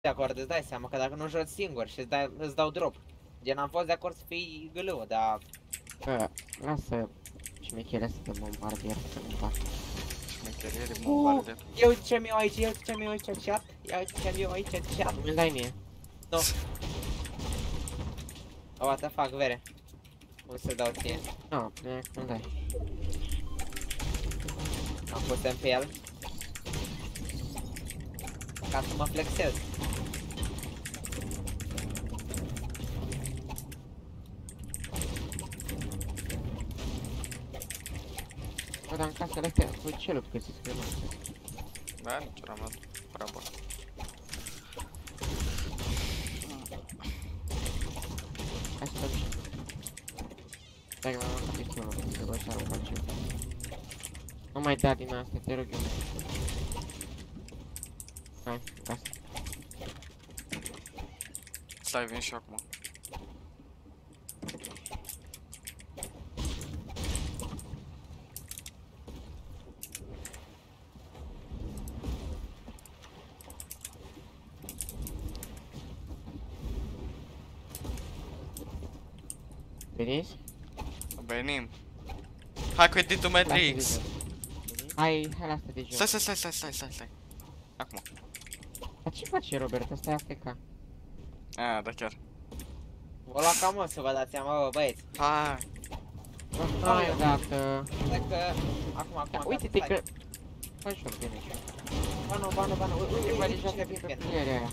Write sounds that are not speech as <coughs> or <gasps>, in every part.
de acord, îți dai seama că dacă nu joci singur și îți, dai, îți dau drop. Gen, am fost de acord să fii gâlău, dar Bă, lasă șmecherea asta de bombardier să nu fac. Șmecherie de bombarde. eu ce mi-au aici, eu ce mi-au aici în chat, ia uite ce mi-au aici în chat. Mi-l dai mie. Nu. O, what the fuck, vere. Cum să dau ție? Nu, no, mi-l dai. Am pus pe el. Ca să mă flexez. Bă, dar în casele astea, cu ce lup găsiți pe masă? Da, nici n-am luat prea bun. Hai să dăm și... Stai că m-am luat chestia unul, să vă să arunc altceva. Nu mai da din astea, te rog eu. Hai, gata. Stai, vin și acum. Veniți? Venim. Hai cu editul Lasă de Matrix. jos. Hai, hai la asta de jos. Stai, stai, stai, stai, stai, stai, stai. Acum. Dar ce face Robert? Asta e AFK. A, da chiar. Vă lua cam o să vă dați seama, bă, băieți. Hai. Hai odată. Stai că... Acum, acum, Da, gata, uite-te stai. că... Faci o bine. Banu, banu, banu, uite, uite, E mai uite, deja cine pe vin pe el. plierea aia.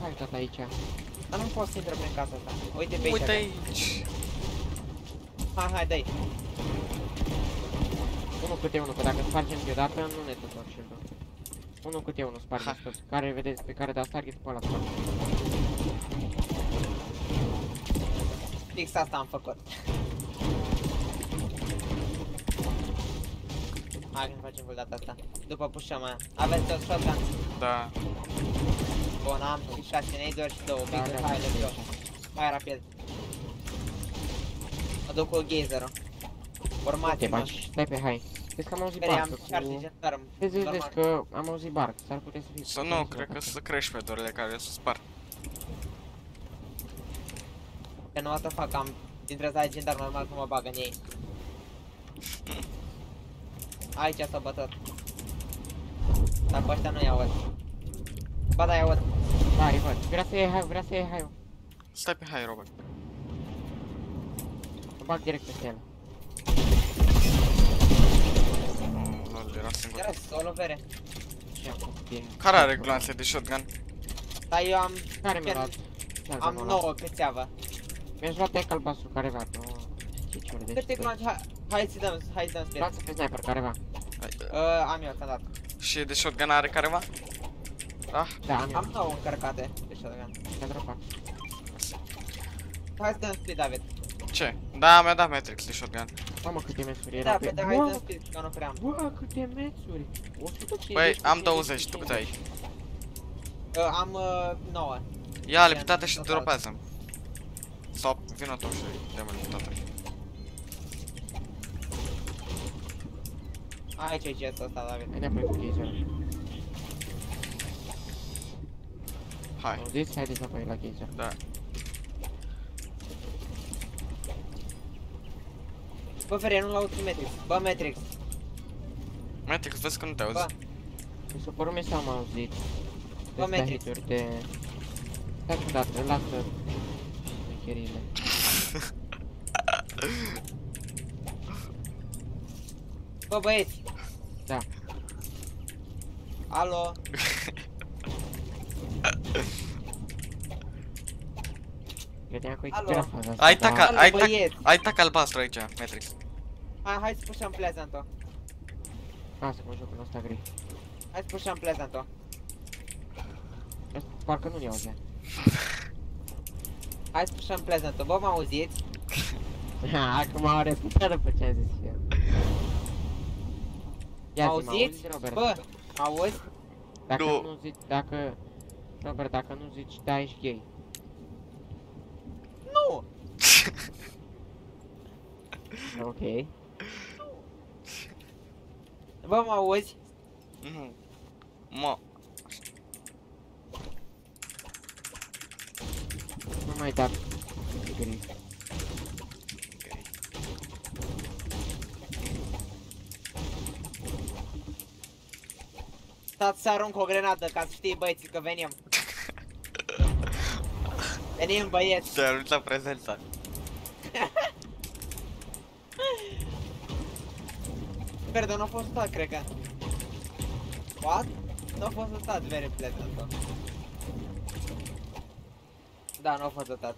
Hai tot aici. Dar nu pot să intră prin casa asta. Uite pe aici. Uite avem. aici. Hai, hai, dai. Unul câte unul, că dacă spargem deodată, nu ne tot shield Unul câte unul spargeți Ha. toți. Care vedeți pe care dați target pe ăla sparge. Fix asta am făcut. Hai că ne facem cu data asta. După pușăm aia. Aveți tot shotgun. Da. Bun, am și 6 nade și 2 Da, big da, hai, da, let's go. da. Hai rapid. Mă duc cu geyserul. Te Urmați-mă. baci, stai pe hai. Vezi că am auzit Spere, am barcă charge cu... legendară. Vezi, vezi, normal. vezi că am auzit barcă, s-ar putea să fie... Să nu, cred că să crești pe dorile care să spar. Că nu what the fuck, am dintre ăsta legendar normal că mă bag în ei. Aici s-a bătut. Dar pe ăștia nu-i aud. Ba da, i aud. Da, îi văd. Vrea să iei hai, vrea să iei hai. Stai pe hai, Robert. Mă bag direct pe el. Nu, era singur. Era solo vere. Și acum, bine. Care are glanțe de shotgun? Dar eu am, Care mi-a Chiar- luat? Ia am zi-mă, 9 pe țeavă. Mi-aș lua tec albastru careva, nu... Ce ce ori de Câte clanci, hai, hai să dăm, hai să dăm spre. Luați pe sniper careva. Hai, Uh, am eu, ți-am dat. Și de shotgun are careva? Da? Da, am eu. Am 9 încărcate de shotgun. Mi-a dropat. Hai să dăm split, David. Ce? Da, mi-a dat Matrix de shotgun. Mamă câte mesuri Da, erau pe pe... de hai să Bă, dăm split, că nu prea am. Bă, câte mesuri! 150, Băi, am 150, 20, tu cât ai? Uh, am uh, 9. Ia liptate și Total. dropează Sau vină tu și dă-mă liptate. Aici e gestul ăsta, David. Hai înapoi cu geyser. Hai, Auziți? Haideți înapoi la geyser. da. Bă, Fere, nu-l aud cu Matrix. Bă, Matrix. Matrix, vezi că nu te Bă, auzi. Mi s-a părut mie să am auzit. Bă, Astea Matrix. hituri de... Stai o dată, lasă... Șmecherile. <laughs> bă, băieți. Da. Alo. Credeam că Alo. era faza asta, Ai dar- taca, Alo, ai tac, băieți. ai tac albastru aici, Matrix. Hai, hai să pușăm Pleasant-o. Lasă mă jocul ăsta gri. Hai să pușăm Pleasant-o. Ăsta Parcă nu-i auzea. Hai să pușăm Pleasant-o. Bă, mă auziți? <laughs> Ha, Acum am repetat după ce a zis el. Ia zi, mă Auziți? auzi, Robert? Bă, auzi? Dacă Nu. nu zici, dacă... Robert, dacă nu zici, da, ești gay. Nu! Ok. Vă mă auzi? Nu. Mă. Nu mai tac. Stați să arunc o grenadă ca să știi băieții că venim. <laughs> venim băieți. Te-ai aruncat prezența. Sper, dar nu a fost stat, cred că. What? Nu a fost stat, very pleasant. Da, nu a fost stat.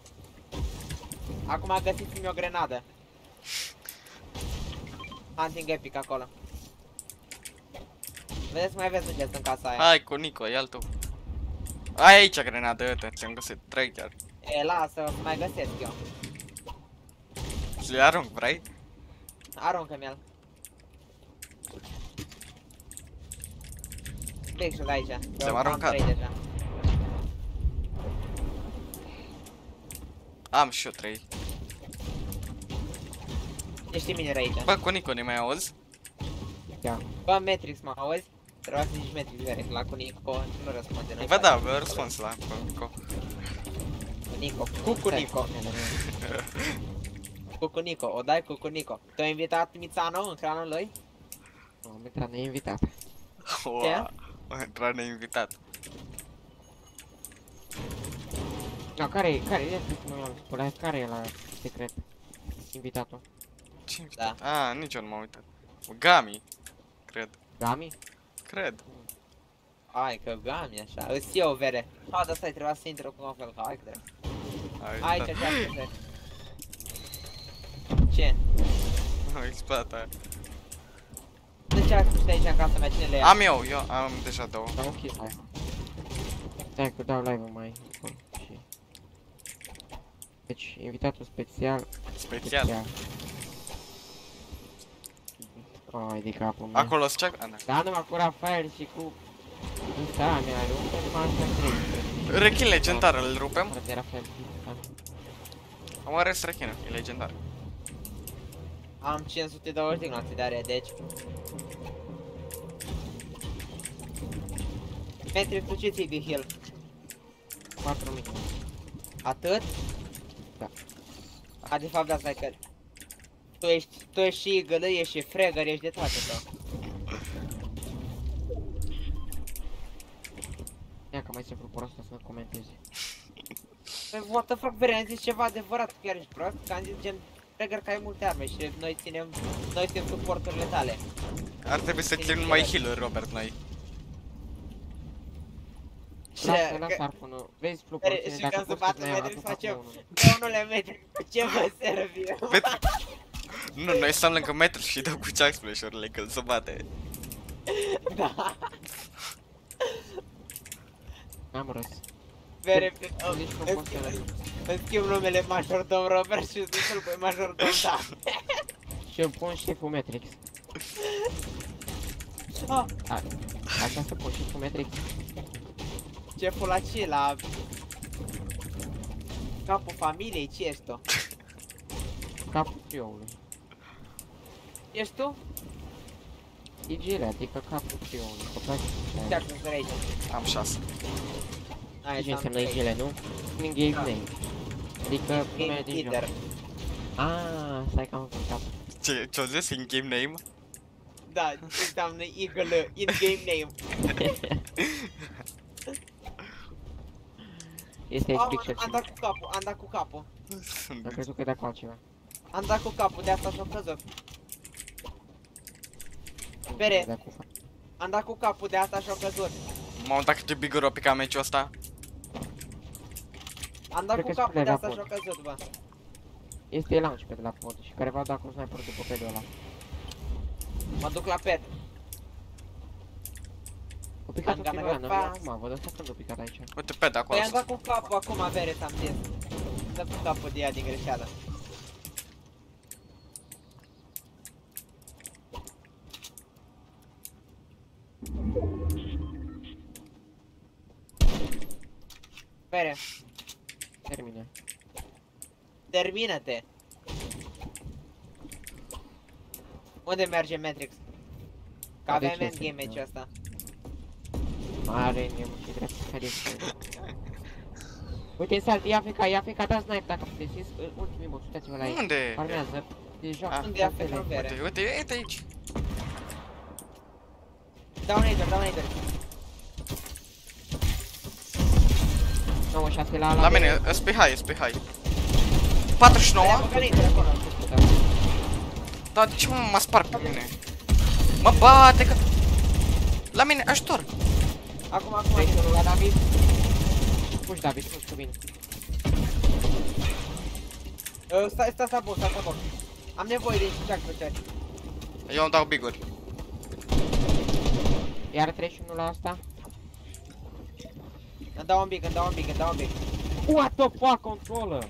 Acum găsiți-mi o grenadă. Hunting epic acolo. Vedeți, mai aveți succes în casa aia. Hai cu Nico, ia tu. Ai aici grenadă, uite, ți-am găsit, trei chiar. E, lasă, o să mai găsesc eu. Și le arunc, vrei? Aruncă-mi el. Big shot aici. Ți-am Eu am aruncat. trei deja. Am și eu trei. Ești miner aici. Bă, cu Nico, ne mai auzi? Ia. Bă, Matrix, mă auzi? Trebuia să zici Matrix direct la cu Nico, nu răspunde. noi Bă, da, facem. vă răspuns la Nico. Cu Nico. Cu cu Nico. <laughs> Cu cu Nico. O dai cu cu Nico. Te-a invitat Mițano în clanul lui? Nu, am intrat neinvitat. <laughs> Ua, intra neinvitat. No, care e, care e, nu am spus, care e la secret? Invitatul. Ce Da. invitat? Ah, nici eu nu m-am uitat. Gami, cred. Gami? Cred. Hai că gami așa. Îți iau vere. Ha, dar stai, trebuia să intru cu un fel. Hai că trebuie. Ai Aici uitat. ce vere. Ce? Ai spata. De ce ai spus aici în casa mea? Cine le ia? Am eu, eu am deja două. Da, ok, hai. Stai că dau live-ul mai acolo și... Deci, invitatul special, Special. Ai de capul meu. Acolo sunt ce? Ah, da. Da, numai cu Rafael și cu... Ăsta mea, nu numai astea trei. Rechin legendar, îl rupem? Fără de Rafael. Da. Am are rechin, e legendar. Am 520 de note de are, deci. Matrix, tu ce ții de heal? 4000. Atât? Da. A, de fapt, asta e că... Tu ești, tu ești și gălăie, ești și fregăr, ești de toate tău. Ia că mai simplu prostă să comentezi. Păi, what the fuck, Bere, am zis ceva adevărat, chiar ești prost? Că am zis gen, fregăr că ai multe arme și noi ținem, noi ținem suporturile tale. Ar trebui să țin numai heal Robert, noi. Și, Lasă, lasă că, arpunul. Vezi, Flu, Care- porține, și dacă când se poți să bată mai am, Matrix, adu-mi facem- acum unul. domnule Matrix, cu ce vă <laughs> servi? Vezi? <laughs> Nu, noi stăm lângă metru și dăm cu chug splash-urile când se bate. <laughs> Da, N-am râs. Bere, Nici nu îmi pot să râs. îmi schimb numele Majordom Robert și îți să-l pui Majordom, da. Și îmi pun șeful Matrix. Ah, A, așa să pun șeful Matrix. Șeful la ce? La... Capul familiei, ce ești tu? <laughs> Capul fioului. Ești tu? Igile, adică capul fioului. Că place Ce să acum aici? Am șase. Ai, Ce înseamnă igile, nu? În game name. Adică Game numele din joc. leader. Ah, stai că am făcut cap. Ce, ce-o zis in game name? Da, ce înseamnă Eagle in game name. <laughs> Este Ah, explic și am dat cu capul, am dat cu capul. Am crezut că e de cu altceva. Am dat cu capul, de asta și-a căzut. Bere. Da, cu fa- Am dat cu capul, de asta și-a căzut. Mamă, dacă te bigger up ca meciul ăsta. Am dat Cred cu că capul, spune de la asta pod. și-a căzut, bă. Este launchpad la pod și careva a dat cu sniper după pedul ăla. Mă duc la pet. O picat I'm un gonna film go ăla, nu fast. acum, văd ăsta când o picat aici. Uite, pe de acolo. Păi am dat cu capul acum, bere, ți-am zis. Dă cu capul de ea din greșeală. Bere, Termine. termină-te! Unde merge Matrix? Că Da, de avem ce endgame să- meciul ăsta. Are nemul și drept să care să... Uite, salti, ia FK, ia FK, dați snipe dacă puteți. Sis, ultimii box, uitați-vă la ei. Unde? Farmează. Deci joacă. Ah. Unde e altele. afectul vere? Uite, uite, uite aici. Dau un nader, dau un nader. 96 la La mine, e pe high, e pe high. 49? Am băgat nader acolo. Da, de ce mă, mă sparg pe mine? Mă bate că... La mine, ajutor! Acum, acum, Treci unul la David. Puși David, puși cu bine. Uh, Stai, stai, stai, box, stai, stai, box. Am nevoie de jack pe chat. Eu îmi dau biguri. Iar 31 la asta. Îmi dau un big, îmi dau un big, îmi dau un big. What the fuck, controlă!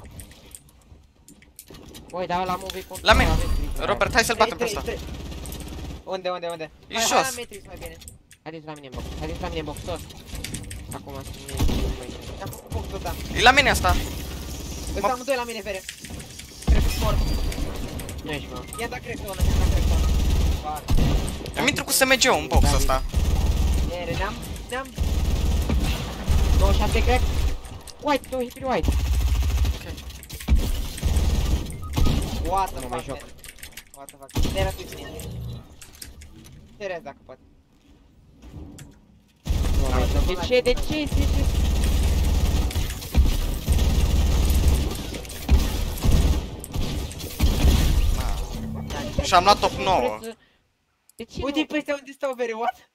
Băi, dar la movie control. La mine. aveți grijă, Robert, hai să-l batem pe Trei, ăsta. trei, trei. Unde, unde, unde? E Hai, jos. Hai la Matrix mai bine. Haideți la mine în box, haideți la mine în box, toți. Acum să ne Am făcut boxul ăsta. E la mine asta. Ăsta amândoi la mine, vere. Cred că mor. Nu ești, mă. I-am dat crezonă, i-am dat crezonă. Fuck. Îmi intru cu SMG-ul în box ăsta. Vere, ne-am, ne-am... 96 crack. White, două hituri white. What the Nu mai fuck, joc. man. What the fuck. Ne-era cu mine. Serios, dacă poate. Nu mai joc. De ce, de ce, de ce? Na. Și am luat top 9. De ce Uite-i pe ăstea unde stau, vere, what?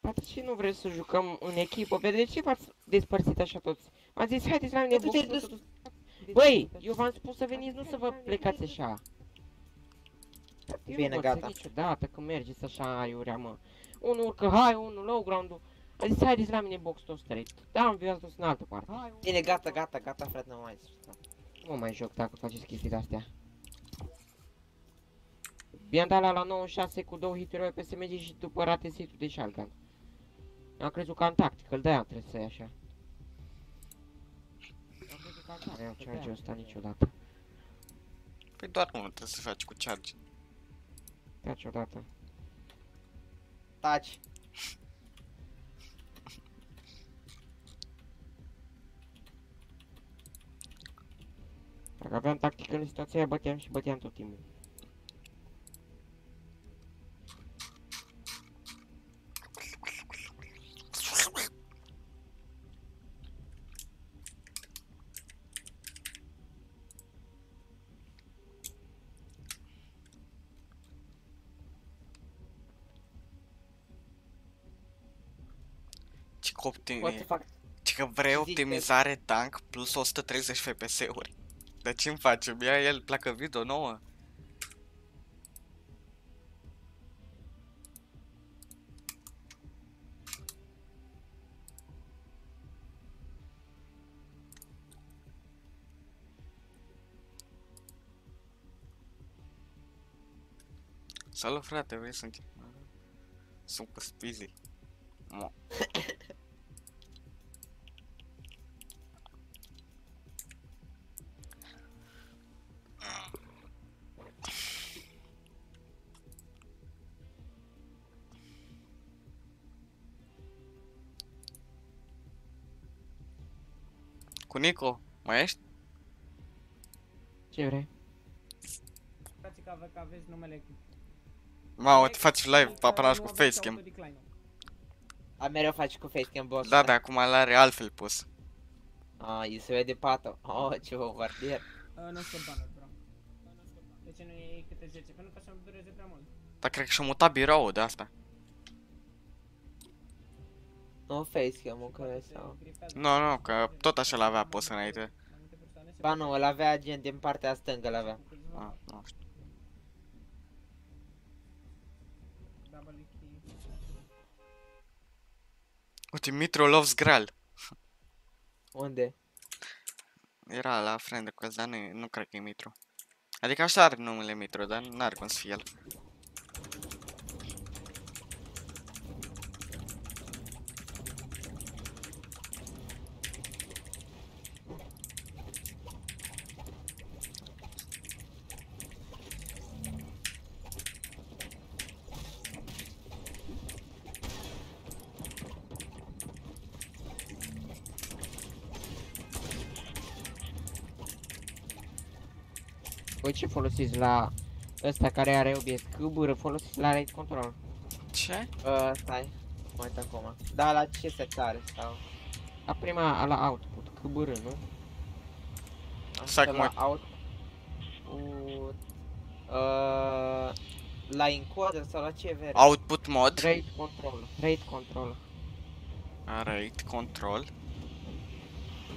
Dar de ce nu vreți să jucăm în echipă? Pe de ce v-ați despărțit așa toți? M-ați zis, haideți la mine Tu box, te-ai nu dus- să dus- Băi, eu v-am spus să veniți, nu să vă plecați așa. Eu Bine, nu vă gata. înțeleg niciodată că mergeți așa aiurea, mă. Unul urcă high, unul low ground-ul. A zis, haideți la mine box toți trei. Da, am vi dus în altă parte. Bine, gata, gata, gata, frate, nu mai zic. Nu mai joc dacă faceți chestii de-astea. I-am dat la, la 96 cu două hituri pe SMG și după rate sit de shotgun. Am crezut că am tactical, de-aia trebuie să iei așa. Am crezut că am tactical, Nu am charge-ul ăsta niciodată. Păi doar unul trebuie să faci cu charge. Niciodată. Taci. Dacă aveam tactical în situația aia, băteam și băteam tot timpul. What the optimi... fuck? Ce că vrei Zic optimizare tank plus 130 FPS-uri. Dar ce-mi facem? Ia el placă video nouă? Salut frate, vrei să încep? Sunt cu spizi. <coughs> Cu Nico, mai ești? Ce vrei? Frații că ave- că aveți numele Mamă, te faci live, Că aparați nu cu aveți facecam. autodecline-ul. A, mereu faci cu facecam boss. Da, da, acum l-are altfel pus. A, îi se vede pato. Oh, ce bombardier. Uh, Nu scot banul, bro. Uh, nu scot banul. De ce nu iei câte 10? Pentru că așa îmi dureze prea mult. Dar cred că și-a mutat biroul de asta. Nu facecam-ul că Poate e se sau... gripează. Nu, nu, că tot așa l-avea pus înainte. Mai multe persoane se Ba nu, îl avea gen din partea stângă, l-avea. Ah, nu știu. Double key. Uite, Mitro loves Graal. Unde? Era la friend request, dar nu, nu cred că e Mitro. Adică așa are numele Mitro, dar n-are cum să fie el. Folosiți la ăsta care are OBS? Câbură folosiți la rate control. Ce? Uh, stai. Mă uit acum. Da, la ce setare sau? La prima, la output, câbură, nu? Stai Așa, că la mă- out... Uh, uh, la encoder sau la ce vere? Output mod. Rate control, rate control. Rate control.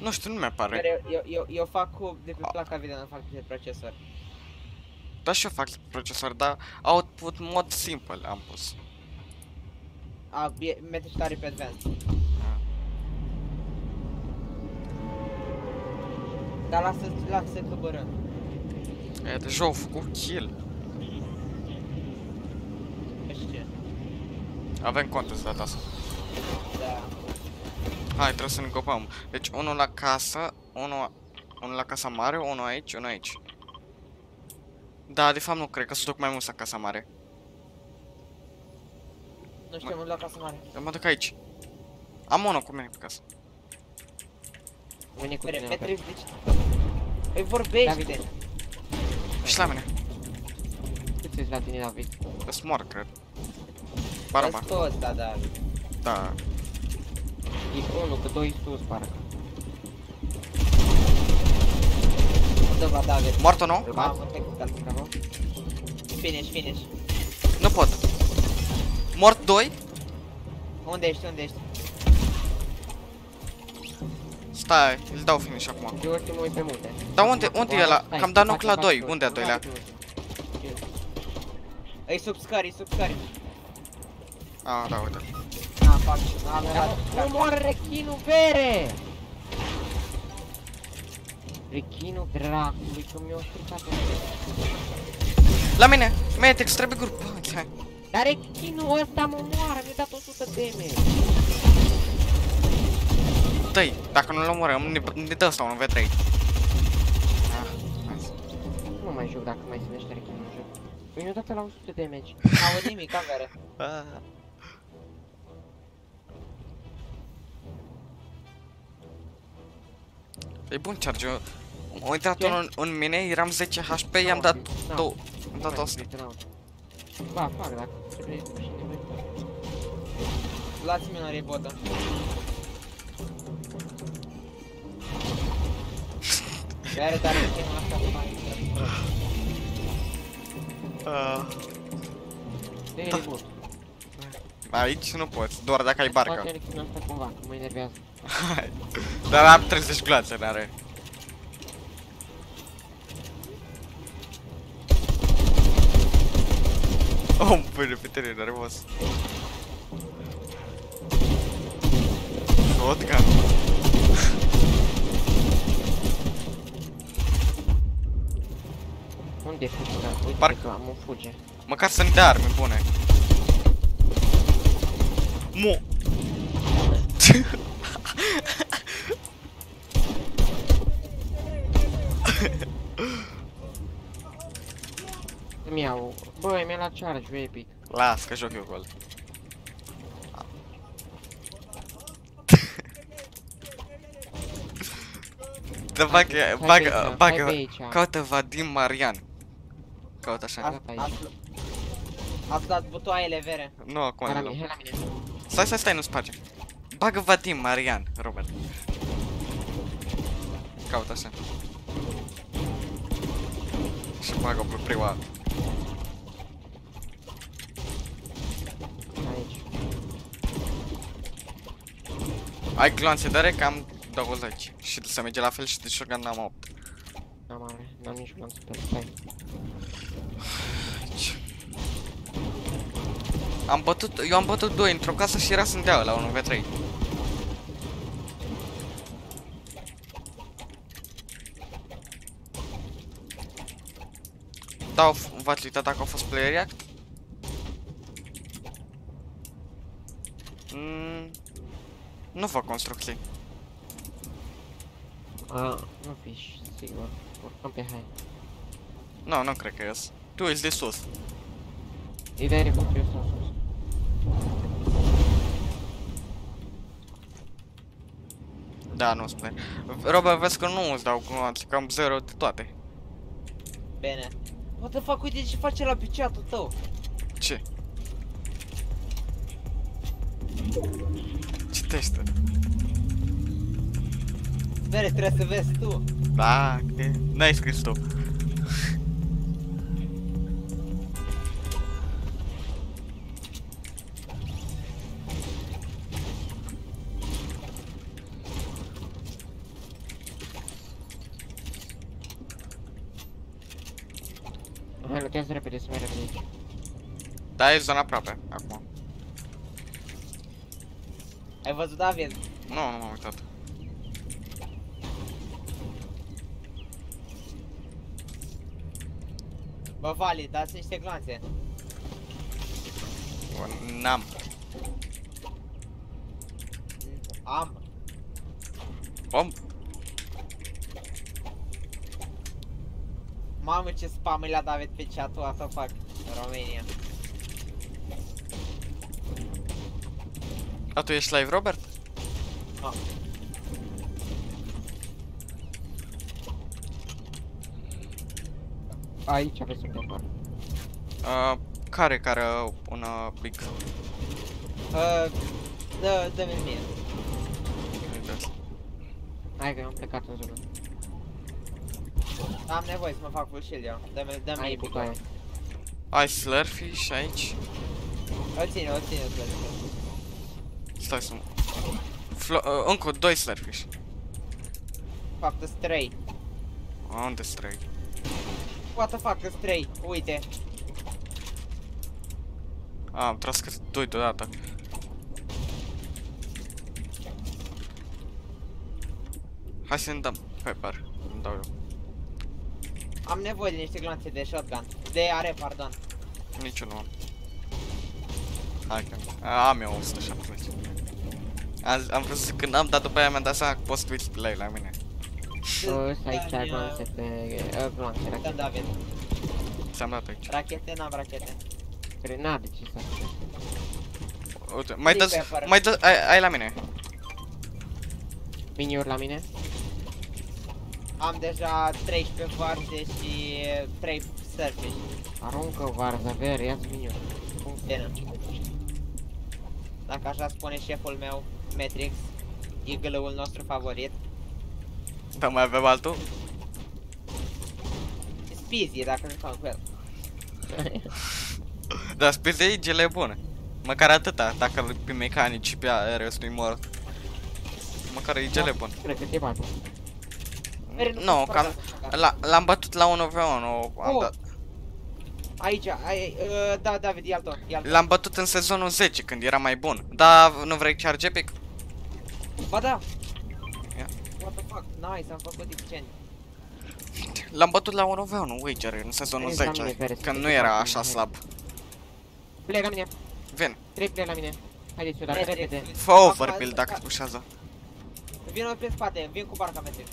Nu știu, nu mi-apare. Care eu, eu, eu fac cu, de pe placa video, nu fac de procesor. Da, și eu fac procesor, dar output mod simple am pus. A, e, mete și tare pe advanced. Dar lasă, lasă câbărând. E, deja au făcut kill. Că și ce? Avem contest data asta. Da. Hai, trebuie să ne copăm. Deci unul la casă, unul, unul la casa mare, unul aici, unul aici. Da, de fapt nu cred că sunt mai mulți la casa mare. Nu știu, mă duc la casă mare. Eu mă duc aici. Am unul cu mine pe casă. Vine cu Pe, tine, pe Robert. 30. Păi vorbește! David. Și la mine. Cât ți la tine, David? Îs mor, cred. Barba. Sunt toți, da, da. Da. E unul, că doi sus, parcă. Dă va David. Morto nou? Mamă, te cu casă. Bravo. Finish, finish. Nu pot. Mort 2? Unde ești, unde ești? Stai, îl dau finish acum. Eu o să mă uit pe multe. Dar unde, unde e la? Stai, Cam dat faci- knock la faci 2. tu, Unde a faci doilea? tu. E sub scări, e sub scări. Ah, da, uite. A, fac. Am Dar erat. Nu moară rechinul vere! Rechinul dracului, că mi-a stricat La mine! Matrix, trebuie grup. Hai. Dar rechinul ăsta mă moară, mi-a dat 100 de damage. Dă-i, dacă nu-l omorăm, ne, ne dă ăsta un V3. Ah, nice. Nu mai joc dacă mai ținește rechinul în joc. Mi-a dat la 100 de damage. <laughs> N-aud nimic, avere. Ah. E bun charge, eu am uitat Ce? unul în mine, eram 10 HP, i-am dat Da. două, am Nu dat mai 100. zic, n-au. Ba, fac dacă trebuie și nevoie. Luați-mi un rebotă. Care tare rechinul ăsta mai Ah. De reboot. Aici nu poți, doar dacă ai barca. Face rechinul ăsta cumva, că mă enervează. Hai. Dar am 30 gloanțe, n-are. Oh, pune pe tine, nervos. Shotgun. Unde e fuga? Uite Parcă- că am un fuge. Măcar să-mi dea arme bune. Mu. <laughs> <laughs> Îmi iau. Băi, mi-a luat charge epic. Las că joc eu gol. Da, bagă, Hai pe bagă, aici, hai pe bagă, aici. caută Vadim Marian. Caută așa. Ați- aici. ați- Ați luat butoaiele vere. Nu, acum Hai la le mine, luăm. hai la mine. Stai, stai, stai, nu sparge. Bagă Vadim Marian, Robert. Caută așa. Și bagă pe prima. Aici. Ai gloanțe de rec, am 20. Și să merge la fel și de shotgun am 8. N-am are, n-am nici un pe stai. Am bătut, eu am bătut 2 într-o casă și era să-mi dea la 1v3. Da, v-ați uitat dacă au fost player react? Mm, nu fac construcții. A, nu fi sigur. Urcăm pe hai. Nu, nu cred că ies. Tu ești de sus. Îi dai reboot, eu sus. Da, nu spune. Robert, vezi că nu îți dau gloanțe, că am 0 de toate. Bine. What the fuck, uite ce face la pe chat-ul tău. Ce? Citește. Bine, trebuie să vezi tu. Da, e- n-ai scris tu. Hai, lutează repede, să mai repede aici. Da, e zona aproape, acum. Ai văzut, David? Nu, nu m-am uitat. Bă, Vali, dați niște glanțe. Bă, N-am. Am. Bom, Mamă, ce spam îi la David pe chat-ul, asta fac. În România. a, tu ești live, Robert? Ah. Aici aveți un pepar. Uh, care, care, un uh, big... Uh, dă, dă-mi mie. Hai că am plecat în zonă. Am nevoie să mă fac full shield eu. Dă-mi, dă-mi Hai, mie butoaie. Ai slurfish aici? O ține, o ține, o ține. Stai să mă... Flo uh, încă doi slurfish. Fapt, sunt 3. Unde sunt trei? What the fuck, sunt 3. Uite. A, am tras cât doi deodată. Hai să ne dăm pepper. Îmi dau eu. Am nevoie de niște glanțe de shotgun. De are, pardon. Nici eu nu am. Hai că A, am eu 170. Am, am vrut să când am dat după aia mi-am dat seama că poți să uiți play la mine. O, să aici Da, ai glanțe pe... uh, Glanțe, Dăm rachete. David. Ți-am dat aici. Rachete, n-am rachete. Grenade, ce să faci? Uite, mai dă pepper. mai dă ai, ai la mine. Miniuri la mine? Am deja 13 varze și 3 surfish. Aruncă varză verde, ia-ți miniuri. Bine. Dacă așa spune șeful meu, Matrix, eagle-ul nostru favorit. Da, mai avem altul? Spizzy, dacă jucăm cu el. <laughs> Da, spune aici, el e bun. Măcar atâta, dacă îl pe mecanici și pe aia, restul mort. Măcar e gele bun. Cred că te bate. Mere, Nu, pot cam... spărga. la- L-am bătut la 1v1, am Oh. dat... Aici, ai, uh, da, David, ia-l tot, ia-l tot. L-am bătut în sezonul 10, când era mai bun. Da, nu vrei charge epic? Ba da. Ia. What the fuck, nice, am făcut eficient. L-am bătut la 1v1 Wager în sezonul Hai, la 10, mine, Perez, când să nu te era fac așa un- slab. Plec la mine. Vin, Trei plec la mine. Haideți, dar Matrix, repede. fă acum, overbuild dacă da, spușează. Vino pe spate, vin cu barca Matrix.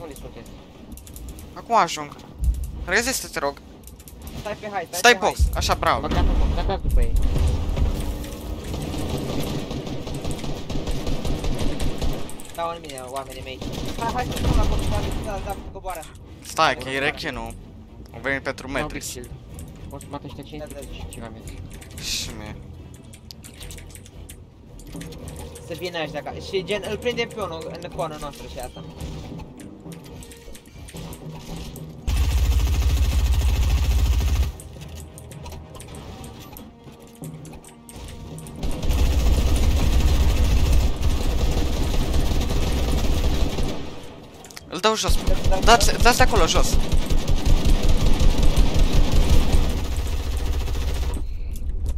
Unde sunteți? Acum ajung. Rezistă, te rog. Stai pe high, stai, Stai pe box, așa bravo. Băgat în foc, dați după ei. high. Dau în mine, oamenii mei. Hai, hai să stăm la box, David, da, da, coboară. Stai, că e rechinul. Au venit pentru N-au Matrix. shield. O să bată ăștia 500 și ceva metri. Și mie. Să vină ăștia ca... Și gen, îl prindem pe unul în conul nostru și asta. Dau jos. Dați, dați acolo jos.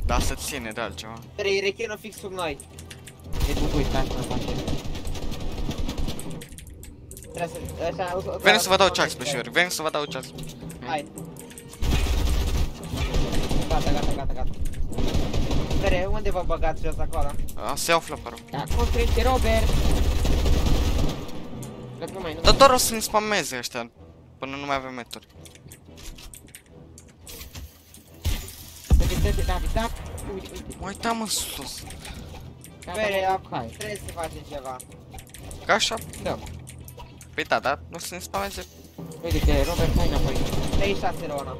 Da, să ține de altceva. Trei rechinul fix sub noi. E tu cu uitați mă face. Trebuie să... Așa, Ven să vă dau ceax pe șuri, ven să vă dau ceax. Hai. Gata, gata, gata, gata. Bere, unde vă băgați jos acolo? A, Se iau flopperul. Da, construiește Robert! Cred că nu mai, nu Dar mai. doar o să-mi spameze ăștia. Până nu mai avem meturi. David, David, David, David. Uite, uite. Mă uitam în sus. Da, Bere, da, acum hai. trebuie să facem ceva. Ca așa? Da. Păi da, da, nu să-mi spameze Uite-te, Robert, hai înapoi. 36 Rona.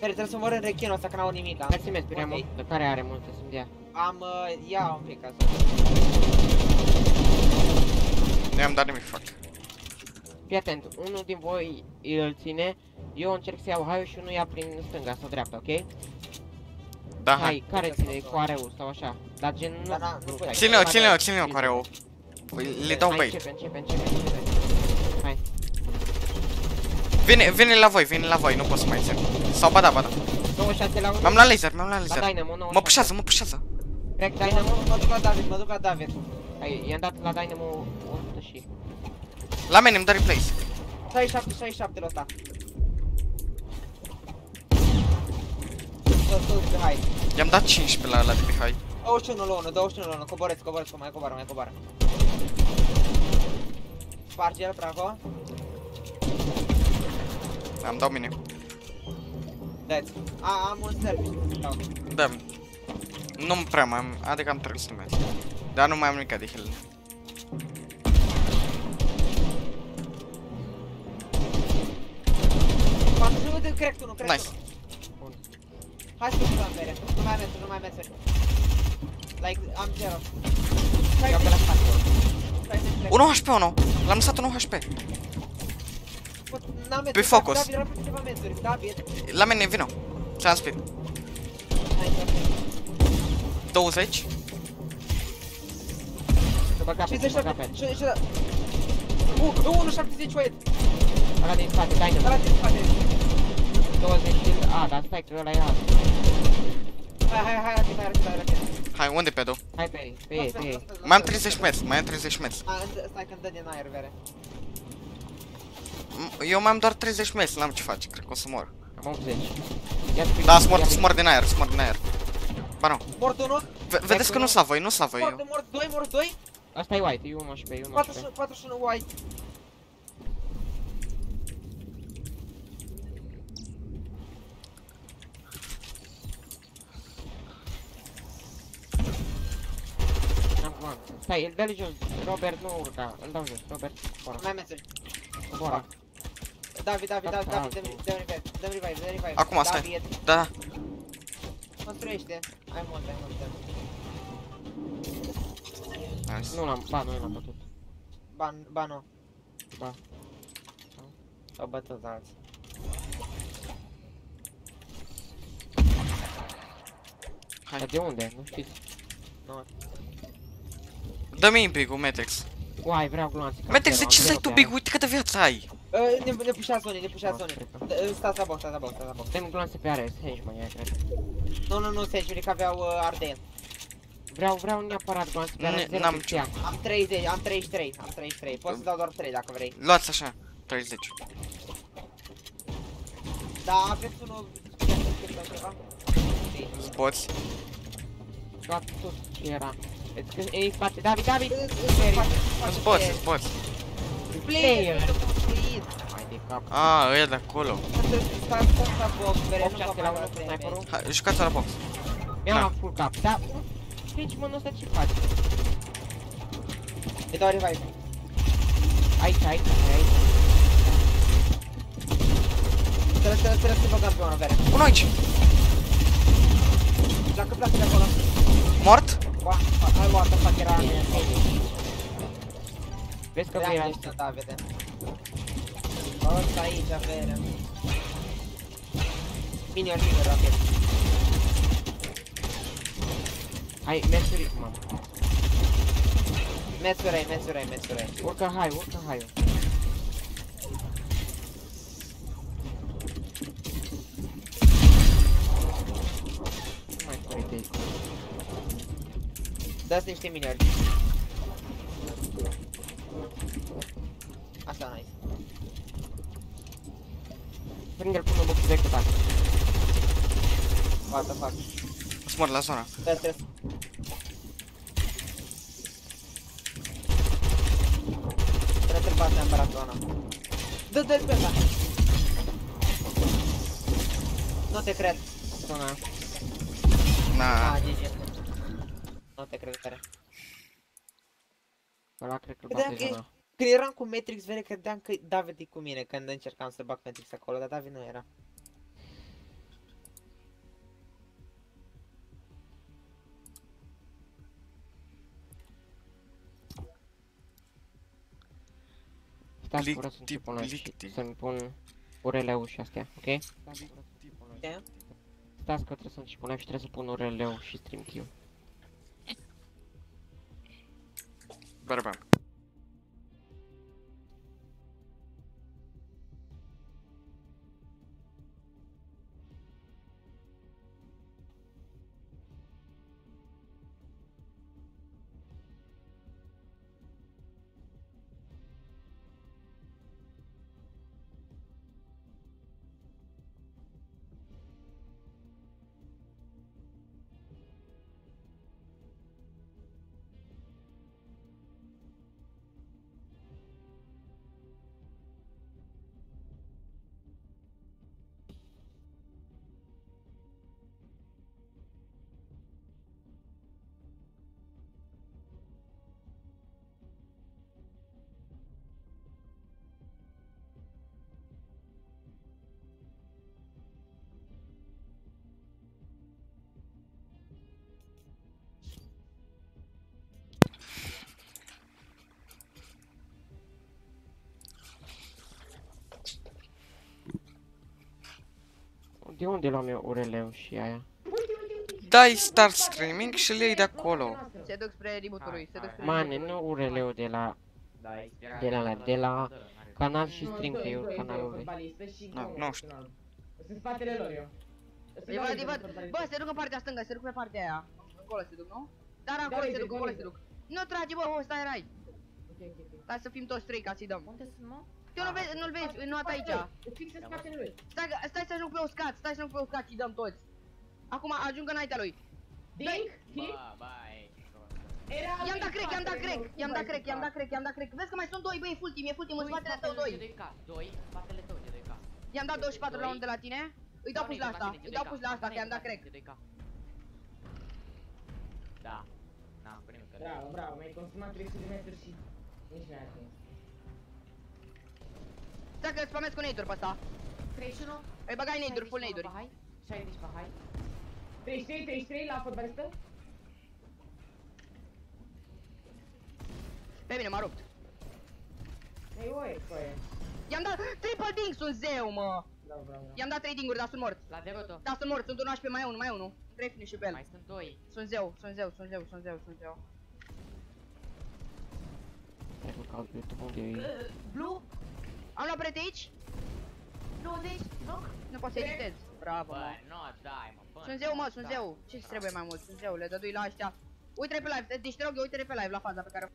Care trebuie să mor în rechinul ăsta, că n-au nimic. am. Mersi, mersi, Remo. Ok. Care are multe, să-mi dea. Am, uh, ia un pic asta. Nu i-am dat nimic, fac. Fii atent, unul din voi îl ține, eu încerc să iau haiul și unul ia prin stânga sau dreapta, ok? Da, Hai, hai. care Uite, ține sau- cu areu sau așa? Dar gen nu... Da, da, nu nu putem. hai. Ține-o, Hai, ține-o, hai, ține-o cu areu. Păi, Le dau Hai, bait. începe, începe, începe, începe. Hai. Vine, vine la voi, vine la voi, nu pot să mai țin. Sau ba da, ba da. 96 la 1. M-am la laser, m-am la La laser. Dynamo, 96. Mă pușează, mă pușează. Crack Dynamo, Dynamo. mă duc la David, mă duc la David. Hai, i-am dat la Dynamo 100 și... La mine îmi dă replace. 67, 67 la ăsta. Sus, sus, hai. I-am dat 15 la la de pe high. 21 la 1, 21 la 1, coborăți, coborăți, mai coboară, mai coboară. Sparge-l, bravo. Am dau mine. Dați. A, am un selfie. Dau. Da. Nu prea mai am, adică am 300 metri. Dar nu mai am nimic de heal. Patru, uite, crack unul, crack Nice. unul. Hai să ducem bere. Nu mai mergi, nu mai mergi. Like, am zero. Iau pe la spate. 60 crack. 1 HP, 1. L-am lăsat 1 HP. Bă, n-am mers. Pe focus. David, rapid câteva mensuri. David. La mine, vino. Ți-am speed. Hai, David. 20. Să băga pe, să băga pe. 57, 60. Uh, 1, 70 oet. Ăla din spate, Dynamo. Ăla din spate. 20 și... A, dar stai că ăla e alt. Hai, hai, hai, rapid, hai, rapid, hai, rapid. Hai, unde pe do? Hai pe ei, pe ei, pe ei. Mai am 30 metri, mai am 30 metri. A, înd- stai că-mi dă din aer, vere. M- Eu mai am doar 30 metri, n-am ce face, cred că o să mor. Am 80. Ia speed, Da, să mor, ia să speed. mor din aer, să mor din aer. Ba nu. Mort 1, V- vedeți că nu-s la voi, nu-s la voi mort, eu. mort 2, mort 2, Asta e white, e 1 și pe, e 1 și pe. 41, 41 white. N-am cum am. Stai, îl dă-l jos. Robert, nu urca. Îl dau jos. Robert, coboară. Mai mensuri. Coboară. David, David, David, Asta David, altul. dă-mi revive, dă-mi revive, dă-mi revive. Acum, stai. David, Da, da. construiește. Ai mult, ai mult. Nice. Nu l-am, ba, nu l-am bătut. Ba, ba nu. Ba. Au bătut alții. Hai. Dar de unde? Nu știți? Dă-mi big Matrix. Uai, vreau gloanțe. Matrix, de ce stai tu big? Uite câtă viață ai. Uh, ne, ne pușea zonii, ne pușea zonii. D- Stați la box, stați la box, stați la box. Dăm gloanțe pe are, Sage, mă, ia, cred. Nu, nu, nu, Sage, că aveau uh, arden. Vreau, vreau neapărat gloanțe pe are, Ne- 0 n-am pixia. Am 30, am 33, am 33. Pot să dau doar 3 dacă vrei. Luați așa. 30. Da, aveți unul... Ia să schimb la ceva. Ok. Poți. Toată sus ce era. Vezi că e în spate, David, David! Îți- îți faci- faci Îți poți, player. îți poți. Player, nu construit. Mai de cap. A, ăia de acolo. Stați, stați, stați la box, bere, nu 8 vă 6 mai la luați 1 cu damage. sniperul. Hai, jucați la box. Mi-am Da. luat full cap, da? Deci mă, nu ăsta ce faci? Îi dau revive. Aici, aici, aici. Trebuie să trebuie să băgăm pe unul, bere. Unul aici. Dacă pleacă de acolo. Mort? Ba, hai, what the fuck era... Vezi că Era vei ăștia, da, vede. Bă, ăsta aici, bere. Minion liber, rapid. Hai, mergi mamă. Mețurai, mețurai, mețurai. Urcă hai, urcă hai. Nu mai spune de aici. Dați niște minioni. Asta nice. Prinde-l până box de executat. What the fuck. Să mor la zona. Stres, stres. Trebuie să-l bați neapărat pe ăla. Dă, dă-l pe ăla. Nu te cred. Zona. Na. Ah, GG. Nu te cred, tare. Ăla cred că-l Credeam bate că zona. Când eram cu Matrix, vede credeam că David e cu mine când încercam să bag Matrix acolo, dar David nu era. Stați Plic- cu să tip- pun și plic- să-mi pun urele și astea, ok? Ce? Stați că trebuie să-mi și punem și trebuie să pun urele și stream queue. Butterbomb. De unde luam eu urele și aia? Dai start streaming și le iei de acolo. Se duc spre reboot-ului, se duc spre Mane, nu urele de la... De la, la, de la canal și stream queue canalului. Nu, nu știu. Sunt spatele lor eu. Îi văd, îi văd. Bă, se duc în partea stângă, se duc pe partea aia. Acolo se duc, nu? Dar acolo se duc, acolo se duc. Nu trage, bă, o, stai rai. Stai să fim toți trei ca să-i dăm. Unde sunt, mă? Tu nu vezi, nu-l vezi, nu aici. Fix în spatele lui. Stai, că- stai să ajung pe uscat, stai să ajung pe uscat și dăm toți. Acum ajung înaintea lui. Dink, hit. Bă, băi. Era I-am dat în crack, i-am dat spatele crack, lor. i-am Nu dat mai crack, i-am dat crack, i-am dat crack. Vezi că mai sunt doi, băi, full team, e full team în spatele tău, doi. Doi, spatele tău, de 2K. I-am dat 24 la unul de la tine. Îi dau push la asta, îi dau push la asta, că i-am dat crack. Da. Na, cu nimic. Bravo, bravo, mi-ai consumat 300 de metri și nici n-ai atins. Stai că îți spamez cu nade pe ăsta. 31. Îi băgai nade-uri, full nade-uri. 60 pe hai. 33, 33 la fotbalistă? Pe mine m-a rupt. Ei, oi, coie. I-am dat triple ding, sunt zeu, mă. Bravo, bravo, bravo. I-am dat 3 dinguri, dar sunt morți. La deroto. Da, sunt morți, sunt 1 HP, mai unul, mai unul. 3 finish și pe el. Mai sunt doi. Sunt zeu, sunt zeu, sunt zeu, sunt zeu, sunt zeu. Hai că caut pe YouTube unde e. Blue. Am luat prete aici? 90. Knock. Nu pot să editez. Bravo, Bă, mă. nu dai, mă. bă, Sunt zeu, mă, sunt da. zeu. Ce-ți trebuie mai mult? Sunt zeu, le dădui la ăștia. Uite-le pe live, deci te rog eu, uite-le pe live la faza pe care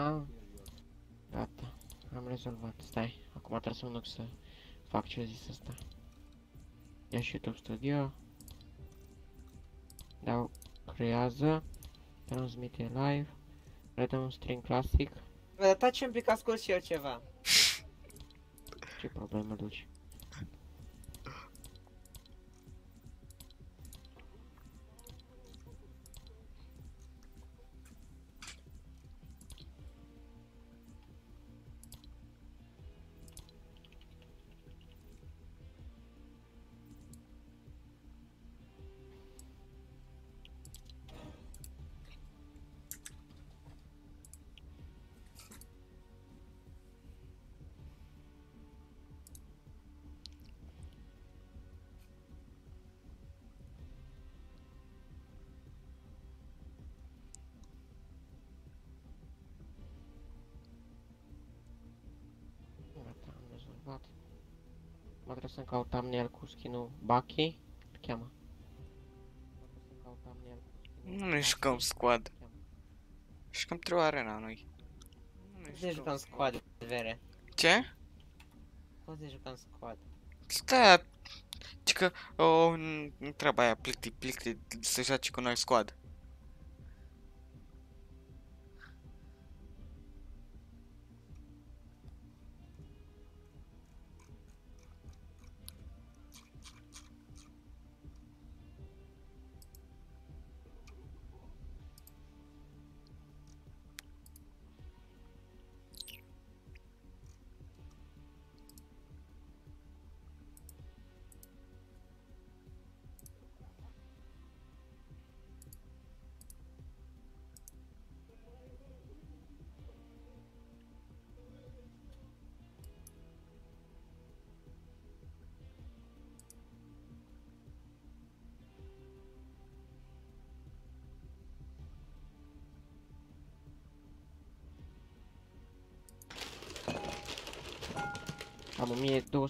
o Ah. Gata. Am rezolvat. Stai. Acum trebuie să mă duc să fac ce zis ăsta. Ia și YouTube Studio. Dau creează. Transmite live. Redăm un string clasic. Bă, taci un pic, ascult și eu ceva. Ce problemă duci? Să-mi caut thumbnail cu skin-ul Bucky. Îl cheamă. Mă trebuie să-mi caut thumbnail cu skin-ul Nu ne jucăm Bucky. squad. Îl cheamă. Jucăm trio arena noi. Nu ne Cum să jucăm squad, vere? Ce? Cum să jucăm squad? Stai, ci că o treaba aia plicti, plicti să joace cu noi squad.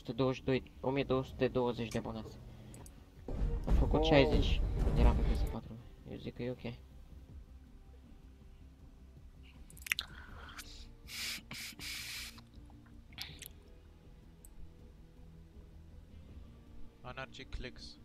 1222, 1220 de abonați. Am făcut Oh. 60 când eram pe PS4. Eu zic că e ok. Anarchy clicks.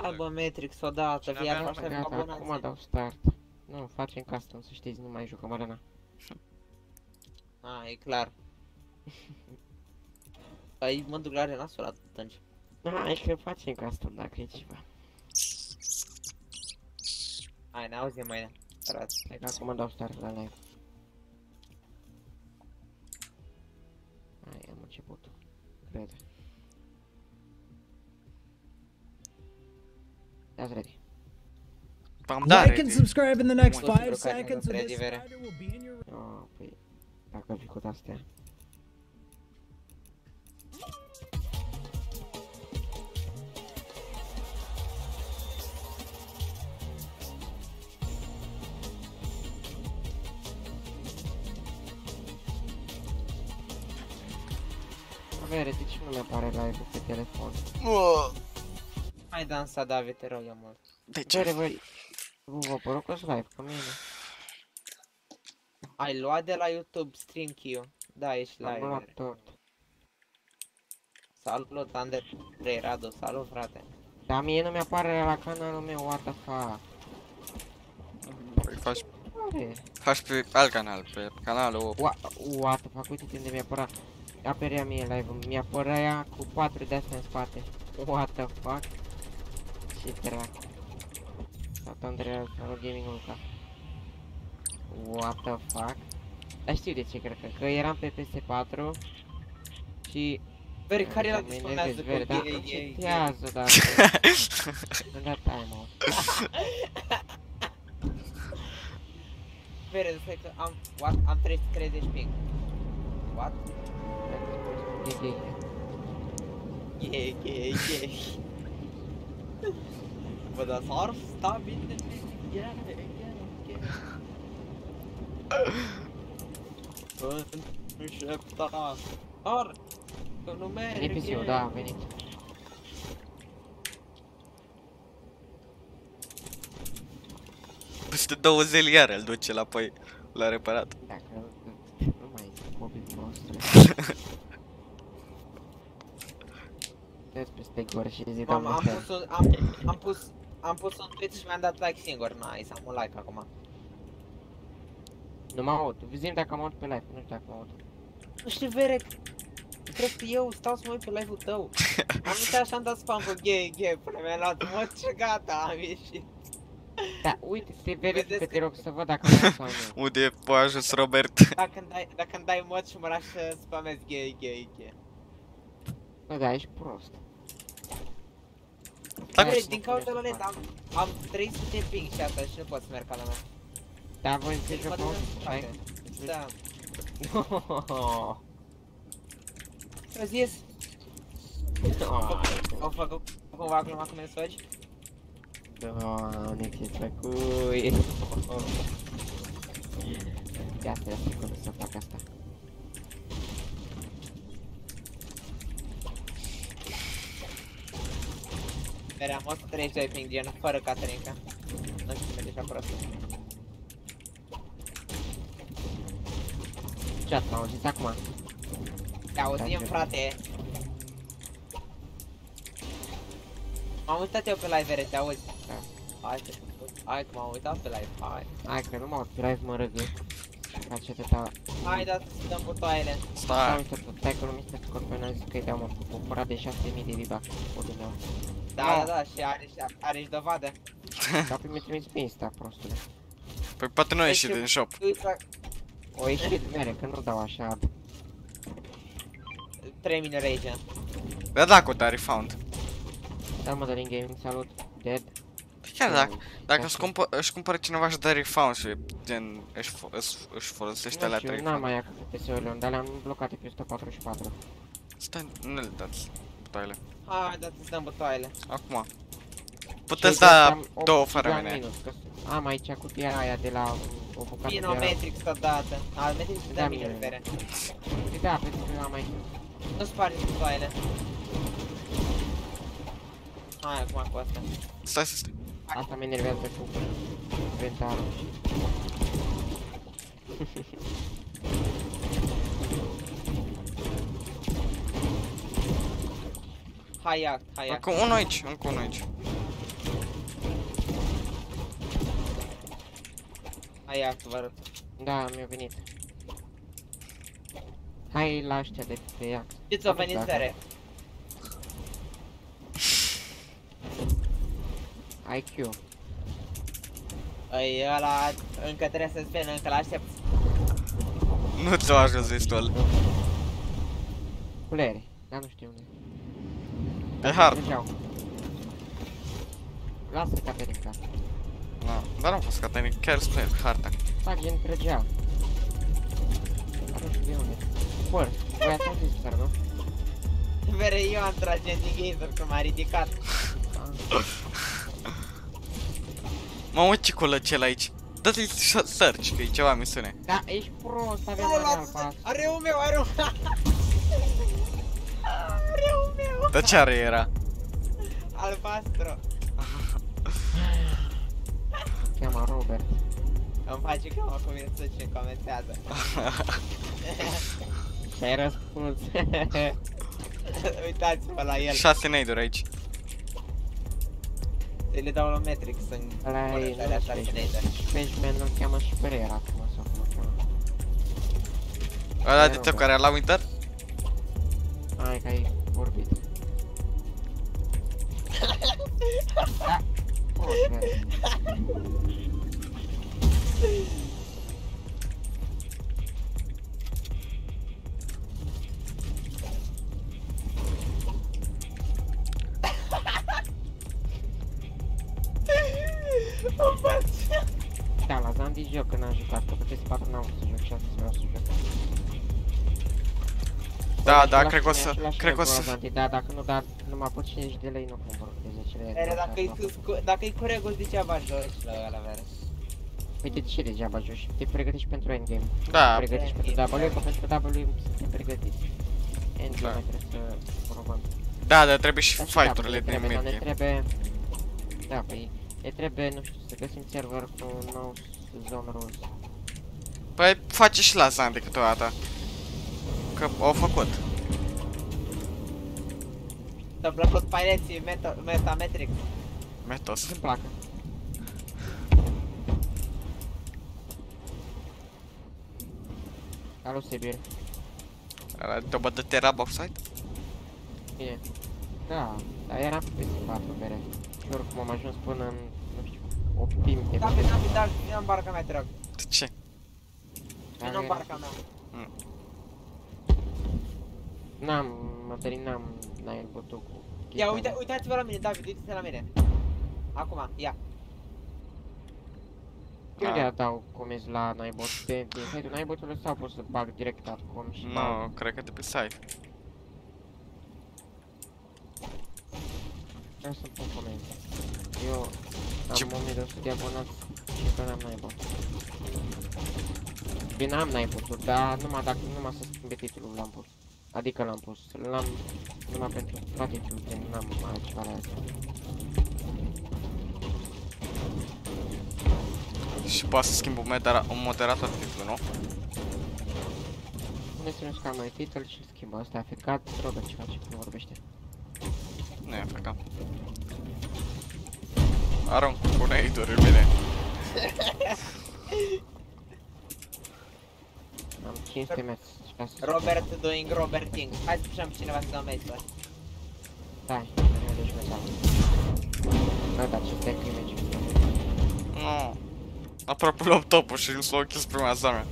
Hai dai. bă, Matrix, odată, Cine viața avea? așa Gata, acum abonații. dau start. Nu, facem custom, să știți, nu mai jucăm arena. A, e clar. Păi mă duc la arena surat atunci. Hai că facem custom dacă e ceva. Hai, ne auzim mai frate. Hai că acum dau start la live. V-am dat Like and ready. subscribe in the next Bun. five Bun. seconds, and Bun. this Bun. spider will be in your. Oh, păi, dacă fi cu astea. Avere, de ce nu mi-apare live-ul pe telefon? Uă, Hai dansa, David, te rog eu mult. De Avere, ce? voi, vă părut că live, ca mine. Ai luat de la YouTube stream queue. Da, ești Am luat live. tot. Salut, Andrei Radu, salut, frate. Dar mie nu mi-apare la canalul meu, what the fuck? Păi faci, Are. faci pe alt canal, pe canalul What, what the fuck, uite unde mi-a apărat. Apărea mie live mi-a apărea cu 4 de astea în spate. What the fuck? Ce dracu. Sau Andreea sau Gaming Luca. What the fuck? Dar știu de ce cred că, că eram pe PS4 și Veri, care era Mă dispunează enervezi, cu Vere, dar gay, gay, gay? încetează dacă... Nu da time out. Vere, stai că am, what? Am 330 ping. What? E gay. Gay, gay, gay. <laughs> Bă, dar s-ar sta bine Gay, gay, gay. Înșepta Ar Că nu merge Veni PC-ul, da, a venit. Peste două zile iar îl duce la păi la reparat. Dacă nu mai mobil nostru. Stai peste gură și zi Am, doamne am fel. pus un, am, am pus am pus un tweet și mi-am dat like singur, nice, am un like acum. Nu mă aud. Zi dacă mă aud pe live, nu știu dacă mă aud. Nu știu, Vere, cred că eu stau să mă uit pe live-ul tău. <laughs> Am uitat și am dat spam cu gay, gay, până mi-a luat, mă, ce gata, am ieșit. Da, uite, te verifică, Vedeți te rog să văd dacă mai sau nu. <laughs> Unde e ajuns Robert? <laughs> Dacă îmi dai, dacă îmi dai mod și mă lași să spamez gay, gay, gay. Bă, da, ești prost. Da, Băi, să din mă cauza punem lui să am, am 300 ping și asta și nu pot să merg ca la mea. Da, voi în ce Deci mă joc duc mă? în spate. Da. <laughs> Ți-au zis? Au făcut cumva gluma cu mesogi? Doamne, ce făcui! Gata, <laughs> ia secundă să fac asta. Mere, am 132 ping gen, fără Caterinca. Nu știu cum merge și acolo. Ce m-au zis acum? Te auzim, Da, frate. M-am uitat eu pe live, te auzi? Da. Hai, că- hai că m-am uitat pe live, hai. Hai că nu mă pe live mă râgă. Face tata... Hai, da, să dăm butoaiele. Da, Stai. uite, stai că nu mi se scorpion a zis că-i dau mă cu cumpărat de 6000 de viva. Podul meu. Da, No. da, da, și are, și are și dovadă. Dar pe mi trimis pe Insta, prostule. Păi poate nu a Deci ieșit eu- din shop. Uite, O ieșit mere, că nu dau așa. 3 mine rage. Da, da, cu tare found. Da, mă, Darin Gaming, salut. Dead. Păi Chiar dacă, dacă Da. își, cumpă, își cumpără cineva și dă refound și gen își, fo- își, își folosește alea Nu știu, 3 n-am mai acum PS-urile, dar le-am blocate pe 144. Stai, nu le dați butoaiele. Hai, da, să dăm butoaiele. Acum. Și Puteți de da asta am opt două fără giga mine. minus, că s- Am aici cutia aia de la o bucată de Vino Matrix odată. A, Matrix Da, da mine mine. repere. Da, pentru că am aici. Nu spargi butoaiele. Hai, acum cu asta. Stai, stai, stai. Asta mă enervează cu inventarul. <laughs> Hai act, hai act. Încă unul aici, încă unul aici. Hai act, vă arăt. Da, mi-a venit. Hai la ăștia de pe ea. Ce ți-o venit Dacă- sere? IQ. Îi ăla încă trebuie să-ți vină, încă l-aștept. Nu ți-o ajuns destul. Culeri. Dar nu știu unde. E hard. Trăgeau. Lasă Caterinca. Da, dar nu a fost Caterin, chiar spune harta. Fac gen trăgea. Dar nu știu de unde. Păr, voi ați auzit sper, nu? Vere, eu am trage din geyser că m-a ridicat. Ah. Mamă, ce colăcel aici. Dă-te-l search, că e ceva misiune. Da, ești prost, avem Nu, areal lasă- pe asta. Are un meu, are un... <laughs> Are un meu. Dar ce are era? Albastru. Cheamă Robert. Îmi face că mă cum e ce comentează. Și <laughs> ai răspuns. <laughs> Uitați-vă la el. Șase nade aici. Îi le dau la Matrix în Ăla e, bunătarea nu asta știu, Schneider. Benjamin îl cheamă și Pereira acum sau cum o cheamă. Ăla de Robert. tip care era la Winter? Hai că ai vorbit. da, prost, vere. Da, la Zandi joc când am jucat, că pe PS4 n-am vrut să joc și Da, Bă, da, și cred că o la- să, și la cred că o Shell, să, bă, Zandi, Da, dacă nu, da, numai pe 50 de lei nu cumpăr de 10 lei. Vere, așa, dacă-i așa. sus, cu- dacă-i cu reguli degeaba joci la ăla, Vere. Păi de ce degeaba joci? Te pregătești pentru endgame. da, Te pregătești pentru Endgame, W, că pentru W să te pregătiți. Endgame Da. trebuie să probăm. da, dar trebuie și Dar și fight-urile W ne din trebuie, dar ne mid trebuie... Da, păi, ne trebuie, nu știu, să găsim server cu un nou zone rules. Păi face și la Zandi câteodată. Că au făcut. Ți-a plăcut paireții meta, Metamatrix? Metos. Îmi placă. Salut, Sibir. Ăla te-o bătut era box-side? Bine. Da, dar eram pe PS4 mere. Și oricum am ajuns până în, nu știu, optim de David, David, David, vină în barca mea, te rog. De ce? Vină în barca mea. N-am, Mătălin, n-am, n-ai bătut cu... Ia, chestia uite, mea. uitați-vă la mine, David, uite-te la mine. Acum, ia. Eu de Ah. dau comenzi la Nightbot, de, din site-ul Nightbot-ului sau pot să bag direct acum și Nu, bag? cred că de pe site. Vreau să pun comenzi. Eu Ce- am 1200 de abonați și încă n-am Nightbot. Bine, am Nightbot-uri, dar numai dacă, numai să schimbe titlul l-am pus. Adică l-am pus, l-am numai pentru toate titlul, gen, n-am altceva la asta. Și poate să schimb un, modera un moderator titlu, nu? Puneți un scan mai title și schimbă asta, a fecat, Robert ce face când vorbește. Nu e frecat. Arunc cu neidurile mine. Am 500 metri, ca să Robert doing Roberting. Hai să pușăm pe cineva să dau mesaj. Stai, nu deci metal. Bă, dar ce stai crime ce Nu. Aproape luăm topul și nu s-a închis prima zame.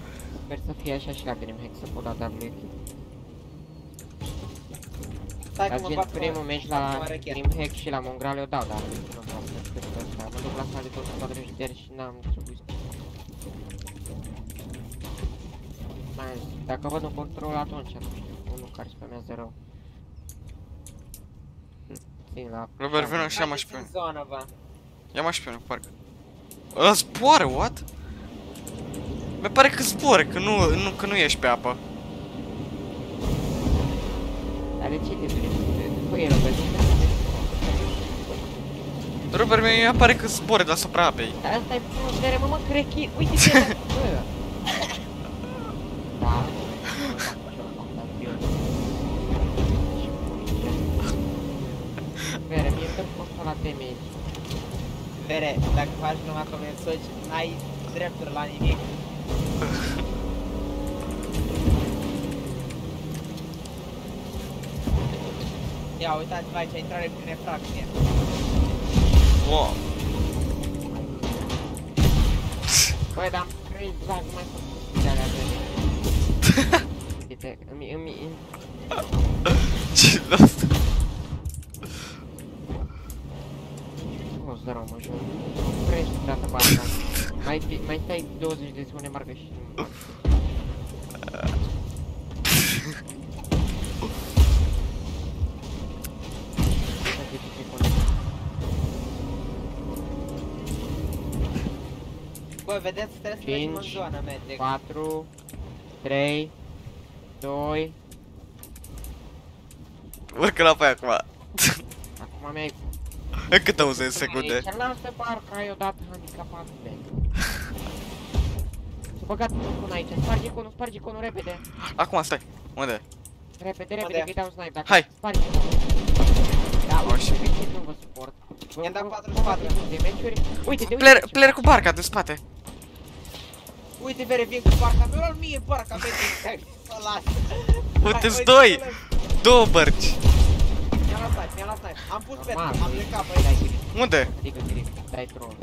Sper să fie așa și la Dreamhack să pot da WP. Stai Dar că mă gen fac primul meci la mă rechea. Dreamhack și la Mongrel eu dau, dar nu vreau să cred că ăsta. Mă duc la sale tot cu adrejderi și n-am trebuit să... Mai ales, dacă văd un control atunci, nu știu, unul care spamează rău. Hm, Țin la... Robert, vină și ia-mă Haideți și pe în mine. zonă, bă. Ia-mă și pe mine, parcă. Ăla zboară, what? Mi pare că zboară, că nu, nu, că nu ești pe apă. Dar de ce te duci? Păi, Robert, nu Robert, mi pare că zboară deasupra apei. Dar asta e proștere, mă, mă, crechi, uite-te la... <laughs> Bă! Da, Vere, mie îmi dă postul la temei. Vere, dacă faci numai comensoci, n-ai drepturi la nimic. Ia uitați-vă aici, intrare prin refracție. Wow. Băi, dar am crezut, exact, nu mai pot să alea de Uite, îmi, îmi, îmi... Ce asta? O să rău, mă jur. Oprești dată barca. Mai, fi- mai stai 20 de secunde marcă și... Uite, ce secunde. Bă, vedeți, trebuie să mergem în Cinci, zonă, Magic. 4, 3, 2, Urcă la pe acum. acum mi-ai... Încă 20 secunde. Aici, lasă barca, ai odată handicapat de. S-a băgat iconul aici, sparge iconul, sparge iconul repede. Acum, stai. Unde? Repede, Unde? repede, că-i dau snipe, dacă Hai. sparge iconul. Da, uite, Așa. de ce nu vă suport. Vă- I-am dat vă- 44. vă fac de meciuri. Uite, de Player, player cu barca din spate. Uite, Vere, vin cu barca, mi-a luat mie barca, Magic. Să las. Uite-s doi. Două bărci. Mi-am luat snipe, mi-am luat snipe. Am pus pe Normal, am dai- plecat pe dai aici. grip, Unde? Adică grip, dai troll.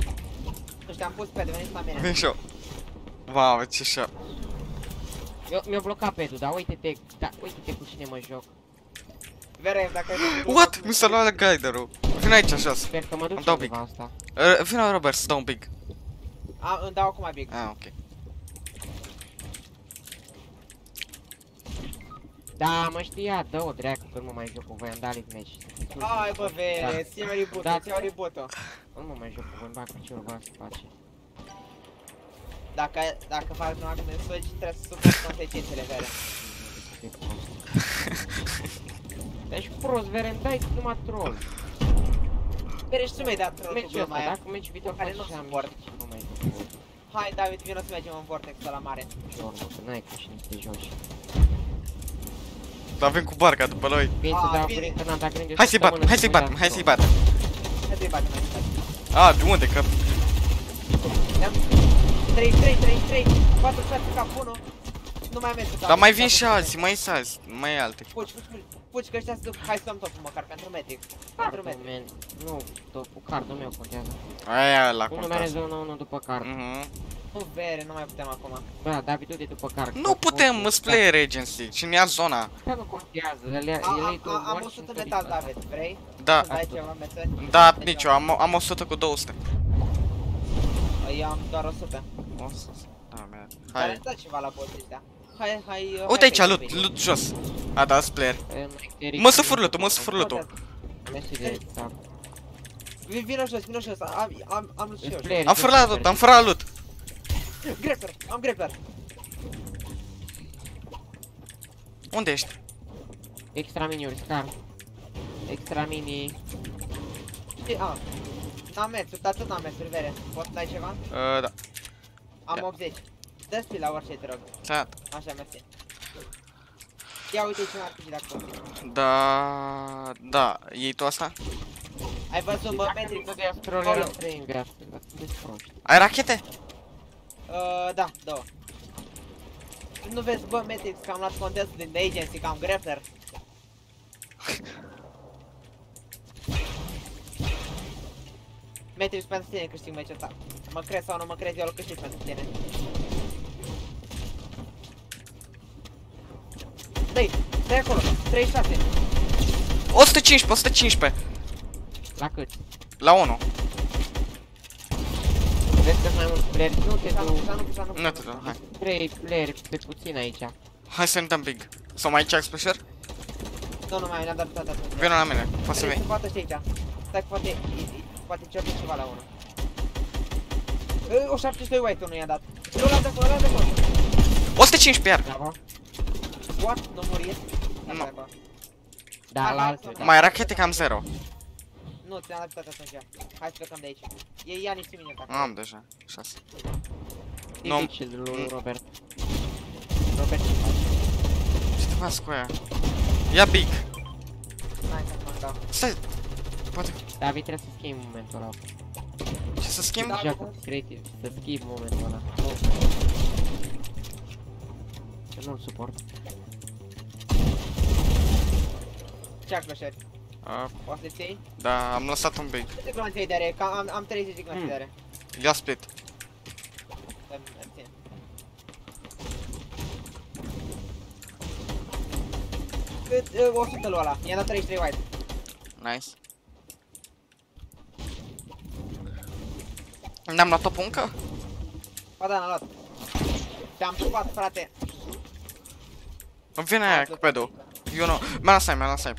Nu știu, am pus pe veniți la mine. Vin și eu. Mamă, ce șa. Eu- Mi-a blocat pedul, dar uite-te, da, uite-te cu cine mă joc. Vere, dacă ai What? Mi s-a luat guiderul. Vin aici jos. Sper că mă duc Îmi dau undeva asta. Uh, Vino Robert să dau un big. A, îmi dau acum big. Ah, ok. Da, mă știa, dă-o dracu că nu mă mai joc cu voi, am dat live match. Hai bă, Vere, ți iau reboot-ul, Da. ți iau reboot-ul. Nu mă mai joc cu voi, îmi bag cu ce vorba să face. Dacă, dacă faci numai cum însuci, trebuie să suporti consecințele, Vere. Ce prost. Ești prost, Vere, îmi dai numai troll. Vere, și tu mi-ai dat troll cu Meciul gluma ăsta, aia. dacă meci viitor Care faci nu și am suport. și nu mai joc cu voi. Hai, David, vino să mergem în Vortex la mare. Ușor, mă, că n-ai cu cine să te joci. Dar vin cu barca după noi. Vin Ah, să dau bine. green, că n-am dat green de Hai să-i săptămână batem, hai și să-i mă batem, dați hai să-i troll. batem. Hai să-i batem, hai să-i batem. A, de unde? Că... Ia-mi 3, 3, 3, 3, 4, 6, cap 1. Nu mai merge cap. Dar mai vin și alții, mai sunt alții, mai e alte. Fugi, fugi, fugi. fugi că ăștia se duc, hai să luăm topul măcar pentru Matrix. Pentru Cardul Matrix. meu. Nu, tot cu cardul meu contează. Aia la Unul contează. merge 1-1 după card. Mhm. Nu vere, nu mai putem acum. Bă, David, du-te după card. Nu putem, mă player agency și mi-a zona. Da, nu contează, el e A- el e a- Am 100 metal, David, vrei? Da, Să dai ceva metal? da, nici eu, am, am 100 cu 200. Eu am doar 100. O să- Da, mea. Dar Hai. îți dă ceva la boss ăștia. Hai, hai, uh, hai Uite aici, pe loot, eBay. loot jos. A, da, player. E, Mă să fur loot mă să fur loot Mersi de tab. Vin- Vino jos, vino jos, am, am, am loot și eu. Player, Am furat loot, am furat loot. Grappler, am grappler. Unde ești? Extra miniuri, scar. Extra mini. Și, a, n-am mers, tot n-am mers, vere. Poți să dai ceva? Uh, da. Am Ia. 80. Dă ți la orice, te rog. Da. Așa, mersi. Ia uite ce mi-ar fi de acolo. Da, da, iei tu asta? Ai văzut, bă, Matrix? de scroll 3 în viață, dar sunteți proști. Ai rachete? Uh, da, două. Nu vezi, bă, Matrix, că am luat contestul din The Agency, că am grappler. Matrix pentru tine câștig meciul ăsta. Mă crezi sau nu mă crezi, eu îl câștig pentru tine. Dai, stai acolo, 36. 115, 115. La cât? La 1. Vezi că mai mulți playeri, nu te Să nu, du să nu, să nu, Nu te dau, hai. 3 playeri pe puțin aici. Hai să ne dăm big. Să mai check special? Nu, nu mai, ne-am dat toate atunci. Vino la mine, poți să Trebuie vii. să poată și aici. Stai că poate, poate cere ceva la unul. O 700 white nu i-a dat. Nu l-a dat, nu l-a dat. 115 iar. Bravo. What? Nu muri? Nu. Da, Hai, la hai, altul. hai. da. Mai rachete cam 0. Nu, ți-am dat toate atunci. Hai să plecăm de aici. E ia niște mine acolo. Am deja, 6. Nu. Nu. Și lui Robert. Robert, ce faci? Ce te faci cu aia? Ia big. Hai să mă dau. Stai. Poate. David trebuie să schimbi momentul ăla. Ce să schimb? Da. Joacă creativ, să schimbi momentul ăla. Că nu-l suport. Ce-a cloșeri? A, O să-ți iei? Da, am lăsat un big. Câte glanțe ai de are? Că am, am 30 de glanțe Hmm. de are. Ia split. Să-mi îmi țin. Cât? Uh, 100 lui ăla. I-a dat 33 white. Nice. Ne-am luat o încă? Ba da, n-a luat. Te-am pupat, frate. Îmi vine aia cu pedul. Eu nu. Mi-a lăsat, mi-a lăsat.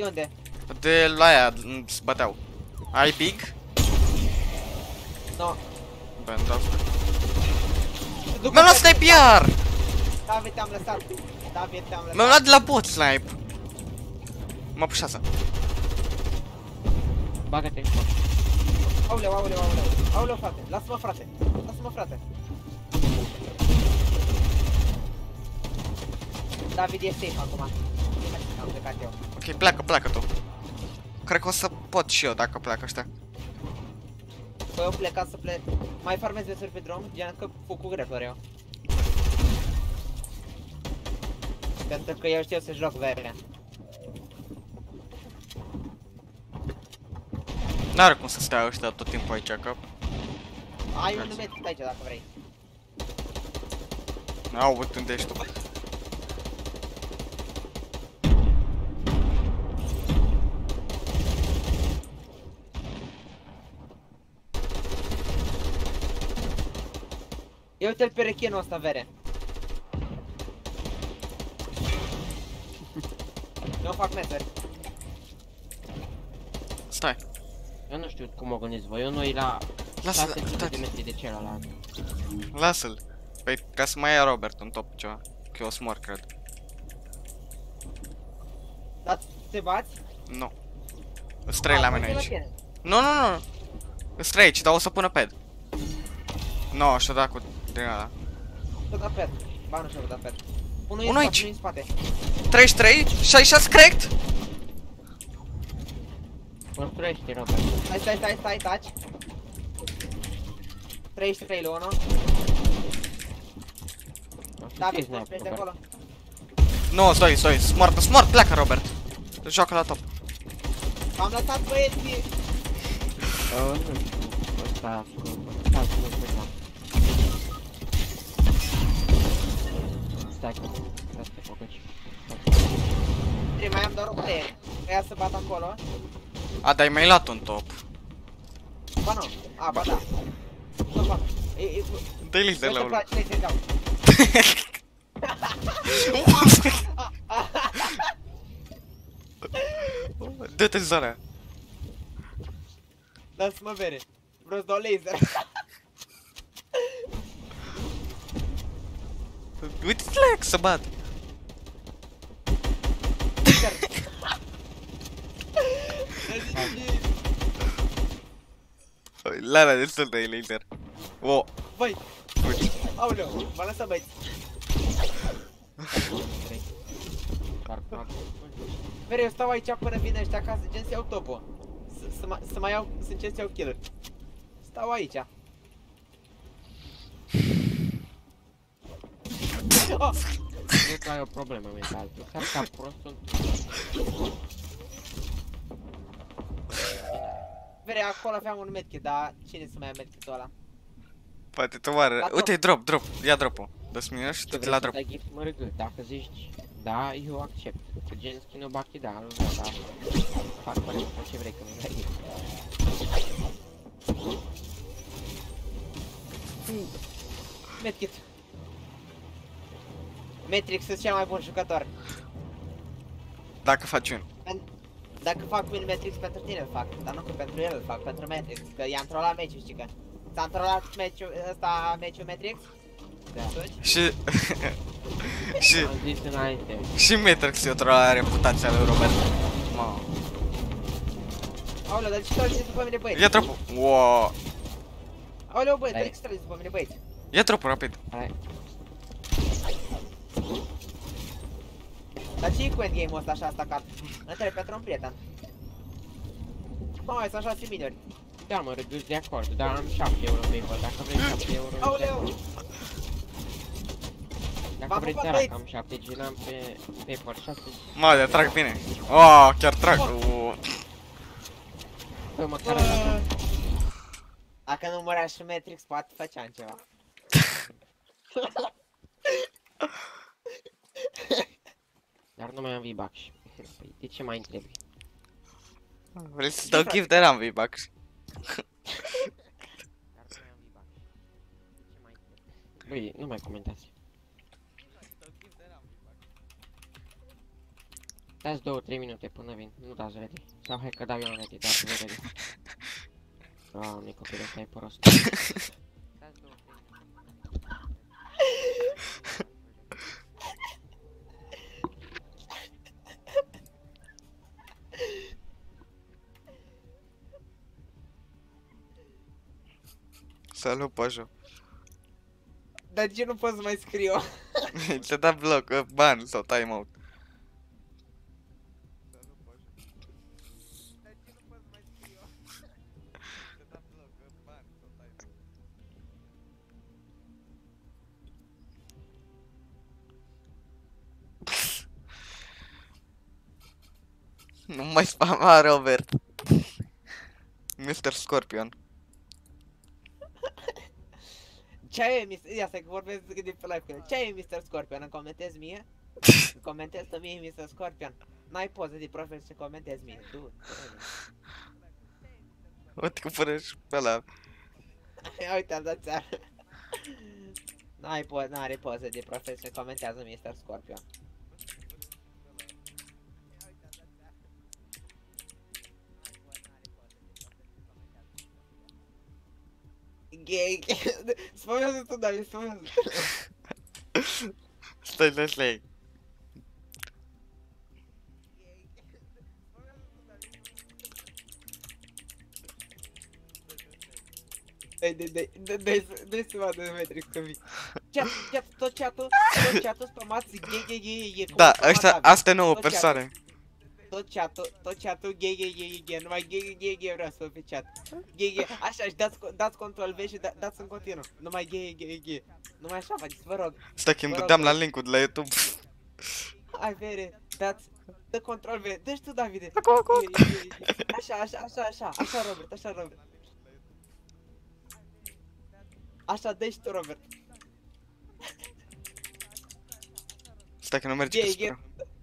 De unde? De la aia m, se băteau. Ai big? No. Bă, îmi dau. Duc Mi-am luat pe- snipe iar! David, te-am lăsat. David, te-am lăsat. Mi-am luat de la bot snipe. Mă pușează. Bagă-te în spate. Aoleu, aoleu, aoleu. Aoleu, frate. Lasă-mă, frate. Lasă-mă, frate. David e safe acum. Hai că Am plecat eu. Ok, pleacă, pleacă tu. Cred că o să pot și eu dacă pleacă ăștia. Păi eu plecat să plec. Mai farmez vesuri pe drum, gen că fug cu grappler eu. Pentru că eu știu să joc verea. N-are cum să stea ăștia tot timpul aici, că... Ai un numet aici dacă vrei. Au, uite unde ești tu. Ia uite-l pe rechenul ăsta, vere. Eu <laughs> fac meseri. Stai. Eu nu știu cum o gândiți voi, eu nu-i la Lasă, 600 de uitați, metri de celălalt. lasă-l. Păi, ca să mai ia Robert în top ceva. Că eu o să mor, cred. Dar te bați? Nu. Îți trei la Ah, mine uite aici. tine. Nu, nu, nu. Îți trei aici, dar o să pună ped. Nu, și-o da cu din ăla. Tot apet. Ba nu știu, tot apet. Unul Unul în aici. spate, unul în spate. 33, 66 cracked. Construiește, Robert. Stai, stai, stai, stai, taci. 33 la 1. Nu știu David, ce poți pleci de Robert. acolo. Nu, stai, stai, smart, smart, pleacă, Robert. Joacă la top. M-am lăsat băieții! Uh, nu știu, ăsta cu... Stai, cum îl Stai cu... Stai să te focuci. Trebuie, mai am doar o player. Ea să bat acolo. A, dar ai mai luat un top. Ba nu. A, ba da. Nu fac. E, e, Dă-i lider la nu te urmă. place, hai să-i dau. <laughs> Dă-te zarea. Lasă-mă bere. Vreau să dau laser. Uite-te la ea că să bat. <laughs> Lara, destul de laser. Wow. Băi, aoleu, m-a lăsat băieți. Dar cu Bere, eu stau aici până vine ăștia acasă, gen să iau topul. Să- Să mai, să mai iau, să încerc să iau kill Stau aici. Oh, Nu că ai o problemă mentală, tu chiar ca prostul Bere, acolo aveam un medkit, dar cine să mai ia medkitul ăla? Poate te omoară. La top. Uite, drop, drop. Ia drop-ul. Dă-ți mine și Ce du-te vrei la să drop. dai gift mărgă, dacă zici da, eu accept. Cu gen skin baki, da, nu vreau, da. Fac părere ce vrei că mi dai gift. Medkit. Matrix sunt cel mai bun jucător. Dacă faci un. Dacă fac win Matrix pentru tine îl fac, dar nu că pentru el îl fac, pentru Matrix, că i-am trollat meciul, știi că? Ți-am trollat meciul ăsta, meciul Matrix? Da. Atunci? Și... <laughs> și... Am zis înainte. Și Matrix e o trolla reputația lui Robert. Mamă. Aoleu, dar de ce trolezi după mine băieți? Ia drop-ul. Wow. Aoleu băieți, Hai. dar de ce trolezi după mine băieți? Ia drop-ul rapid. Hai, Dar ce-i cu endgame-ul ăsta așa stacat? Întreb pentru un prieten. Mai sunt 6 miniori. da mă, redus de acord, dar am 7 euro pe euro, dacă vrei 7 euro, Aoleu! dacă v-am vrei pupat, țara, băieți! am 7 gen am pe paper 6. Mă, de trag bine. Oh, chiar trag. Oh. Păi măcar așa. Dacă nu murea și Matrix, poate făceam ceva. <laughs> nu mai am V-Bucks. Păi de ce mai întrebi? Vrei să dau gift de ram V-Bucks? Dar nu mai am V-Bucks. De ce mai întrebi? Băi, nu mai comentați. Dați 2-3 minute până vin, nu dați ready. Sau hai că dau eu ready, dați voi ready. <laughs> Doamne, copilul ăsta e prost. Dați <laughs> 2-3 Salut, Pajo. Dar de ce nu pot să mai scriu? <laughs> Ți-a dat bloc, uh, ban sau timeout. <laughs> Nu mai spama, Robert. <laughs> Mr. Scorpion. Ce ai, Mr. Ia stai că vorbesc de pe live cu el. Ce ai, Mr. Scorpion? Îmi comentezi mie? Îmi comentezi tu mie, Mr. Scorpion? N-ai poze de profil să comentezi mie. Du, Uite cum pune și pe ăla. Ia uite, am dat țară. N-ai po n-are poze de profil să comentează Mr. Scorpion. гей. Спомням се, дали спомням се. Стой, стой, стой. Дай, дай, дай, дай, дай, дай това да ме триками. Чато, чато, то чато, то чато, спамат си, ге, ге, ге, ге. Да, ăștia, asta e nouă. Чато. Tot chat-ul, tot chat-ul, gay, gay, gay, gay, numai gay, gay, gay, gay vreau să fiu pe chat. Gay, gay, așa, și dați, dați control V și da, dați în continuu. Numai gay, gay, gay. Numai așa faceți, vă rog. Stai că îmi Mă rog, dădeam la băi. link-ul de la YouTube. Hai, vere, dați, dă control, vere, dă tu, Davide. Acum, acum. E, e, e. Așa, așa, așa, așa, așa, Robert, așa, Robert. Așa, dă tu, Robert. Stai că nu merge E, pe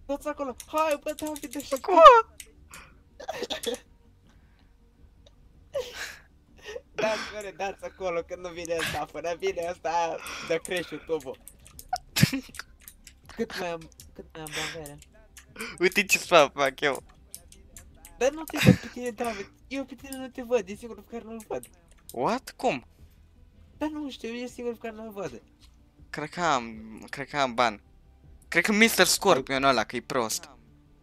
e, spre. toți acolo. Hai, bă, Davide, și Acum! Dați, vere, dați acolo, când nu vine ăsta, până vine ăsta, dă crash YouTube-ul. Cât mai am, cât mai am bani, vere? Uite ce fac, fac eu. Dar nu te văd pe tine, David. Eu pe tine nu te văd, e singurul pe care nu-l văd. What? Cum? Dar nu știu, e singurul pe care nu-l văd. Cred că am, cred că am ban. Cred că Mr. Scorpion ăla, că e prost.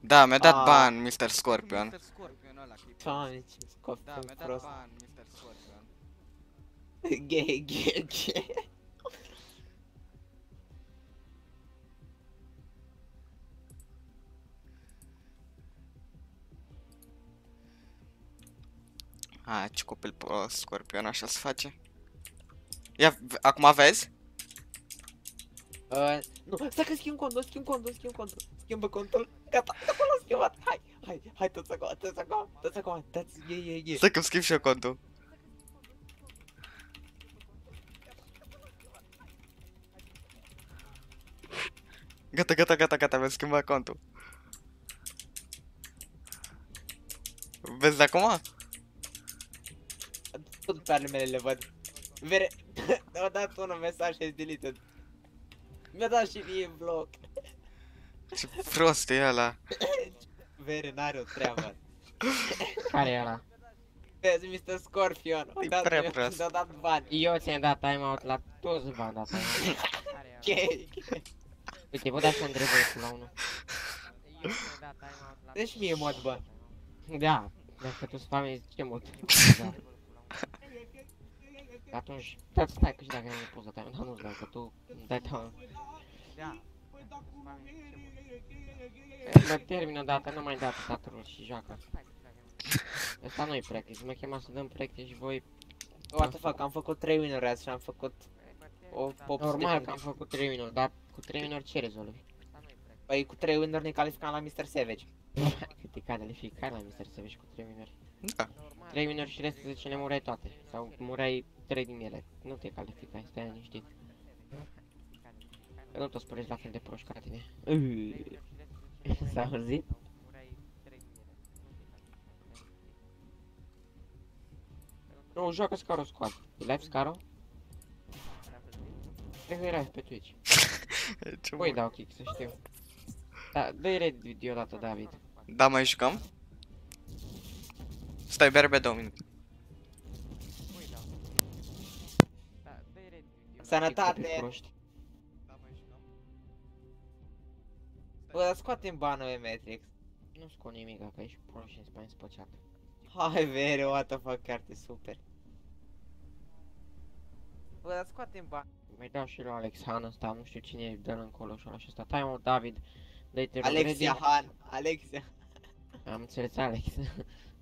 Da, mi-a dat Ah. ban Mr. Scorpion. Doamne, ce scop Da, mi-a dat prost. ban Mr. Scorpion. Gay, gay, gay. A, ce copil prost, Scorpion, așa se face. Ia, v- acum vezi? Uh, nu, stai că schimb contul, schimb contul, schimb contul. Schimbă contul. Gata, gata, l-am schimbat. Hai, hai, hai, toți acolo, toți acolo, toți acolo. Dați, e, e, e. Stai că-mi schimb și eu contul. Gata, gata, gata, gata, mi-am schimbat contul. Vezi de acum? Tot pe ale mele le văd. Vere, <laughs> mi-a dat un mesaj și deleted. Mi-a dat și mie în bloc. Ce prost e ăla. Vere, n-are o treabă. Care e ăla? Vezi, Mr. Scorpion, E o dat, prea mi-a prost. mi-a dat bani. Eu ți-am dat timeout la toți v-am dat timeout. Gay. Uite, vă dați Andrei Voicu la unul. Eu ți-am dat timeout la Deci mie mod, bă. Da, dacă tu spamezi ce mult. <laughs> Da. Atunci, da, stai că și dacă nu poți da timeout, dar nu-ți dau, că tu îmi dai timeout. Da. Bă, termină data, nu mai da statul și joacă. Asta nu-i practice, mă chema să dăm practice și voi... What the fuck, am făcut 3 winuri azi și am făcut o 800 Normal de că am puncte. făcut 3 minuri, dar cu 3 minuri ce rezolvi? Păi cu 3 winuri ne calificam la Mr. Savage. Cât e calificat la Mr. Savage cu 3 minuri? Da. 3 minuri și restul 10 le murai toate. Sau murai 3 din ele. Nu te calificai, stai liniștit. Că nu toți părești la fel de proști ca tine. S-a auzit? Nu, joacă Scaro Squad. E live Scaro? Cred că e live pe Twitch. <laughs> Ce Voi bun. dau kick, să știu. Da, dă-i red video dată, David. Da, mai jucăm? Stai, berbe două minute. Sănătate! Kick, copii proști. Bă, dar scoatem banul e Matrix. Nu scot nimic dacă ești prost și în spani spăciat. Hai vere, what the fuck, chiar te super. Bă, dar scoatem bani. Mai dau și lui Alex Han ăsta, nu știu cine e, dă-l încolo și ăla și ăsta. Time out, David. Dă-i te rog, Alexia ready? Han, Alexia. Am înțeles, Alex.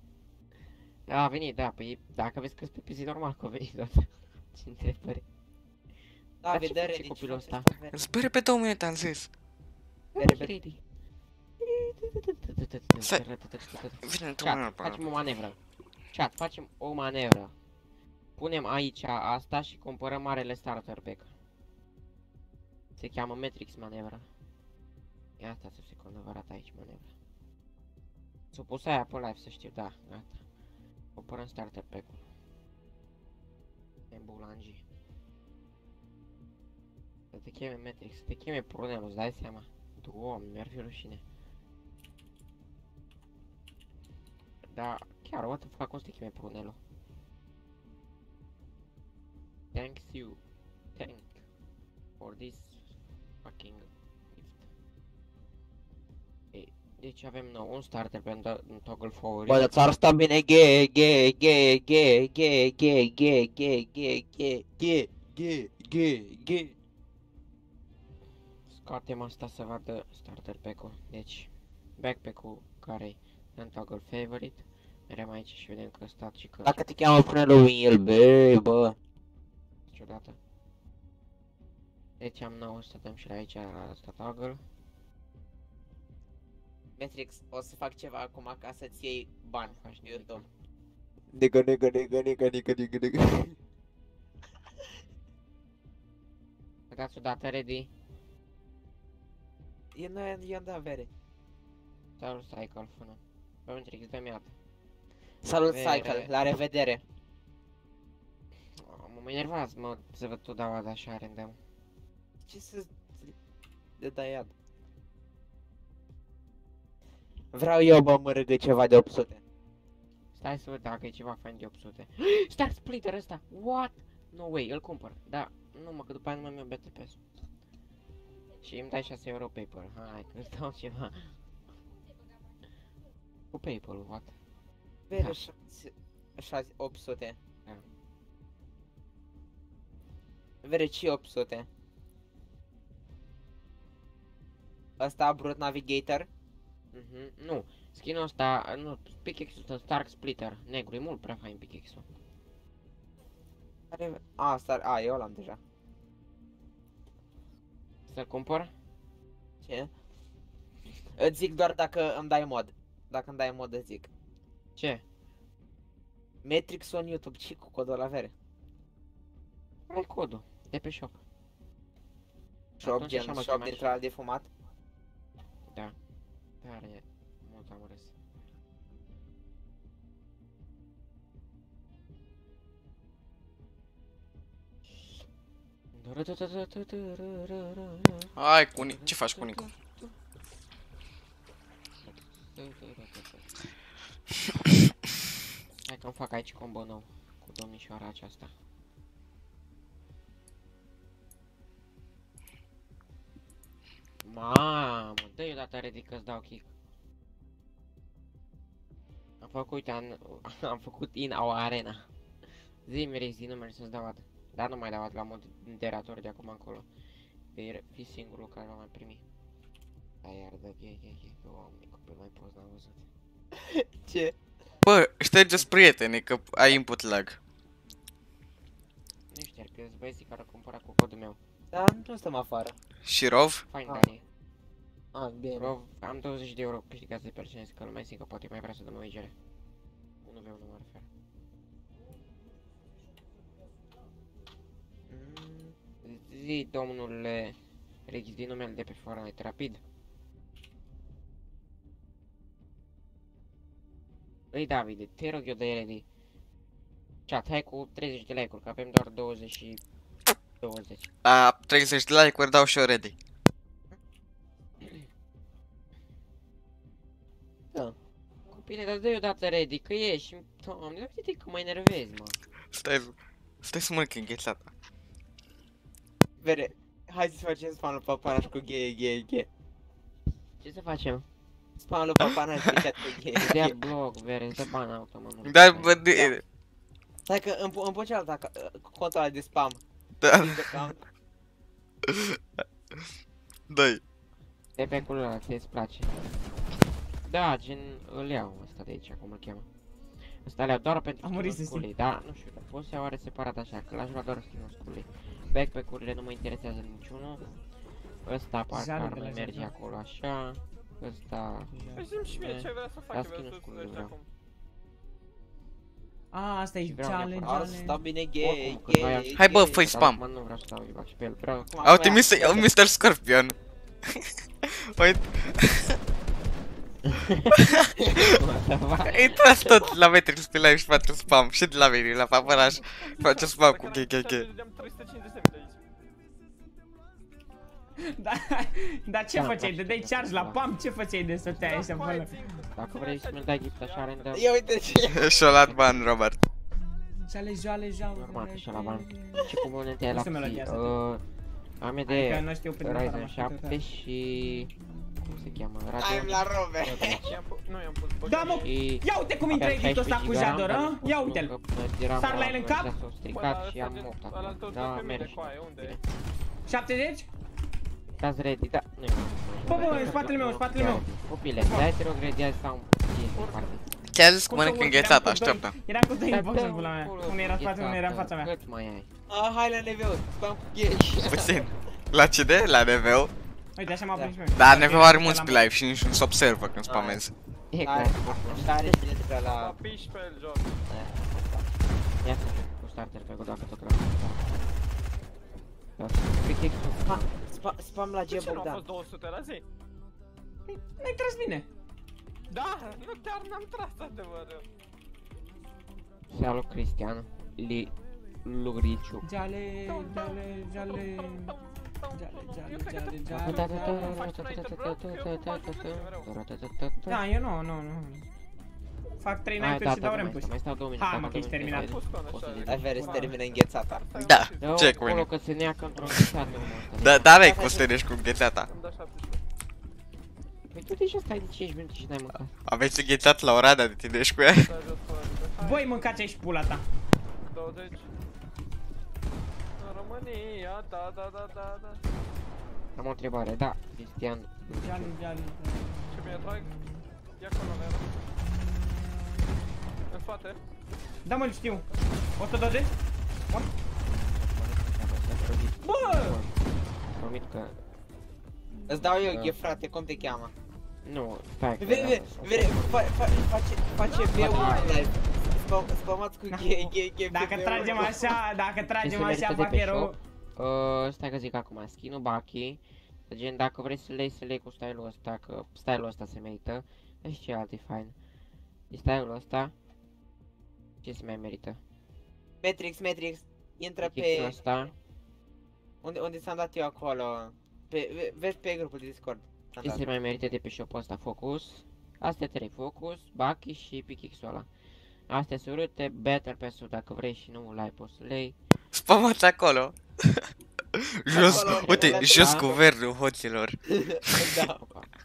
<laughs> a venit, da, păi dacă vezi că-s pe PC normal că a venit tot. Ce întrebări. Dar David, ce dă face ready. copilul ce faci, ăsta? faci, vere? Spere pe două minute, am zis. Vere, vere. Ready. Stai. Vine tu Chat, mă facem o manevră. Chat, facem o manevră. Punem aici asta și cumpărăm marele starter pack. Se cheamă Matrix manevra. Ia asta să secundă, vă arăt aici manevra. S-o pus aia pe live să știu, da, gata. Cumpărăm starter pack-ul. În bulangi. Să te cheme Matrix, să te cheme Prunel, îți dai seama? Doamne, mi-ar fi rușine. Da, chiar, what the fuck, cum să te cheme Prunelo? Thanks you. Thank for this fucking gift. Okay. Deci avem nou un starter pentru un toggle forward. Bă, dar ți-ar sta bine gay, gay, gay, gay, gay, gay, gay, gay, gay, gay, gay, gay, gay, gay. Scoatem asta să vadă starter pack-ul. Deci, backpack-ul care în toggle favorite. Merem aici și vedem că stat și că Dacă te cheamă până lui el, bă, bă. niciodată. Deci am nou să dăm și la aici la asta toggle. Matrix, o să fac ceva acum ca să-ți iei bani Faci pe nimic. YouTube. Nigga, nigga, nigga, nigga, nigga, nigga, nigga. Dați o dată ready. E noi, i-am dat avere. Salut, Cycle, fână. Bă, Matrix, dă-mi iată. Salut, Avere. Cycle, la revedere. Mă mă enervați, mă, să văd tot dau așa random. Ce să... De dai iad. Vreau eu, bă, mărâgă ceva de 800. Stai să văd dacă e ceva fain de 800. <gasps> Star Splitter ăsta! What? No way, îl cumpăr. Da, nu mă, că după aia nu mai am BTP. Și îmi dai 6 euro paper. Hai, că îți dau ceva. Cu PayPal, what? Vere, Da. 6, 800. Da. Vere, ce 800? Asta Brute Navigator? Mhm, nu. Skin-ul ăsta, nu, pickaxe-ul ăsta, Stark Splitter, negru, e mult prea fain pickaxe-ul. Are... A, star... A, eu l-am deja. Să-l cumpăr? Ce? Îți zic doar dacă îmi dai mod. Dacă îmi dai mod, îți zic. Ce? Matrix on YouTube, ce cu codul la vere? Ai codul, de pe shop. Shop, Atunci așa gen, mă shop chema dintr-al de fumat? Da. Tare, Hai cu Ni- Ce faci cu Nico? Hai că-mi fac aici combo nou cu domnișoara aceasta. Mamă, dă-i o dată ready că-ți dau kick. Am făcut, uite, am, <laughs> am făcut in our arena. Zi-mi Rex din numele să-ți dau ad. Dar nu mai dau ad la moderator de acum încolo. Vei fi singurul care l-a mai primi. Da, iar dă ghe, ghe, ghe, doamne, copil mai post n-am văzut. <laughs> Ce? Bă, ștergeți prietenii că ai input lag. Nu știu, că sunt băieții care au cumpărat cu codul meu. Dar nu stăm afară. Și Rov? Fain, Ah. Dani. Ah, bine. Rov, am 20 de euro câștigați de percenți, că nu mai simt că poate mai vrea să dăm o vigere. 1 v 1 Zi, domnule, Rex din numele de pe Fortnite, rapid. Îi Davide, te rog eu de ready. Chat, hai cu 30 de like-uri, că avem doar 20 și 20. La 30 de like-uri dau și eu ready. Copile, dar dă-i odată ready, că ești și... Doamne, uite că mă enervezi, mă. Stai, stai să mănânc înghețata. Vere, hai să facem spamul papanaș cu gay, gay, gay. Ce să facem? Spamul papanaș pe chat cu gay, Îți <laughs> dea gay. blog, vere, îți dă bani automat. nu Dar, știu. bă, de... Stai că îmi, pu- îmi pun cealaltă ca- contul ăla de spam. Da, Din account. dai. De <laughs> pe acolo ăla, ți-ți place. Da, gen, îl iau ăsta de aici, cum îl cheamă. Ăsta le iau doar pentru A murit skin-ul Cecil. sculei, da, nu știu, dar pot să iau oare separat așa, că l-aș lua doar skin-ul sculei. Backpack-urile nu mă interesează niciunul. Ăsta parcă Jale ar de la mai merge Jale. acolo așa. Ăsta... Păi zi-mi și mie Eh, ce ai vrea să la faci, vreau skin-ul să scurt să vreau. acum. A, asta e Și vreau jale, neapărat. Asta jale. stau bine gay, Oricum, că noi am- gay, Hai, bă, gay. fă-i Dar spam. acum nu vreau să dau back și pe el, vreau... Acum, Au băia, trimis băia. Mr. Scorpion. <laughs> Uite, <laughs> intrați tot la Matrix pe live și faceți spam. Și de la mine, la paparaș. Faceți spam cu Dacă GGG. dădeam 350 de mii de aici. Da, dar ce Da, făceai? da, Dădeai știu, charge da. la pam? Ce făceai de stăteai așa Da, până? coaie, țin. Dacă vrei să mi-l dai gift așa random, Ia uite ce... <laughs> Și-o luat bani, Robert. Jale, jale, jale. normal că și la bani. Ce componente ai Nu la știu melodia Psi? asta, Uh, AMD Adică nu știu pe Ryzen 7 și... Cum se cheamă? I'm Radeon la robe. I-am pu- Nu i-am pus pe Da, mă, și... ia uite cum intră aveam editul ăsta 16 cu GB RAM, Jador, dar nu a? pot Ia să uite-l. luăm, că până de RAM Sar la el în deja cap? S-au stricat și am 8 Ăla acum. 200 Da, de mii de merge. coaie, unde e? 70? Dați ready, da. Nu Bă, bă, în spatele meu, în spatele meu. Copile, dai te rog ready azi sau... Ești departe. Chiar zis că Cum mănânc să urc? înghețata, Eram cu doi- așteaptă. Eram cu doi Dar în boxul dă-mi pula mea. acolo, Unul era în față, unul era în ghețată. fața mea. Cât mai ai? Ah, hai la NV-uri, spam cu gay. Puțin. La cine? La NV-ul? Uite, așa m-a Da. prins pe mine. Dar NVO are Uite, mulți l-am- pe live și nici nu se observă când spamezi. Exact. Stare cine trebuie La la... piși pe el jos. Ia să joc cu starter pe go dacă tot la Da. Pickaxe Spa, spa, spam la De ce nu au G-Bogdan. fost 200 la zi? N-ai tras bine. Da, nu chiar n-am tras adevărul. Salut Cristian Li Luriciu Jale, jale, jale. Jale, Eu jale, cred că jale, tu- jale. tu- tu faci înainte, bro, că eu fac puțin mereu. Da, eu nu, nu, nu. Fac 3 Hai, night da, și da, dau da, mai rampush. stau, mai stau două minute Hai, acum mă, că două ești minute, terminat. hai. Pus până așa. Ai vere să termine înghețata. Da, Dă-o ce cu acolo mine? că se neacă într-o <laughs> înghețată omul ăsta. Da, dar ai costerești cu ghețata. Îmi dă 17. Păi tu deja stai de 5 minute și n-ai mâncat. Aveți înghețat la Oradea de tine și cu ea? Da, jos pe ăla. Voi mâncați aici pula ta. 20. În România, da, da, da, da, da. Am o întrebare, da, Cristian Jale, jale. Ce mi-e trag? E acolo, Nero. În spate. Da, mă, știu. 120? Bă! Promit că... Îți dau eu Da. ghe, frate, cum te cheamă? Nu, stai că... Vere, vere, vere, fa- fa- face, face B-ul live. Spam- Spamați cu ghe, ghe, ghe, Dacă B-ul. tragem așa, dacă tragem se merită așa, de pe facherul... Uh, stai că zic acum, skin-ul Baki Gen, dacă vrei să le iei, să le iei cu style-ul ăsta, că style-ul ăsta se merită Și ce alt e fain E style-ul ăsta Ce se mai merită? Matrix, Matrix, intră Kick-ul pe... ăsta Unde, unde s-am dat eu acolo? Pe, ve- vezi pe grupul de Discord. S-am Ce dat. se mai merită de pe shop-ul ăsta? Focus Astea trei, Focus, Baki și pickaxe-ul ăla Astea sunt urâte, Battle Pass-ul dacă vrei și nu l-ai poți să le iei Spamați acolo. Jos, Acolo, uite, la- jos da. cu verdul hoților. <laughs> da.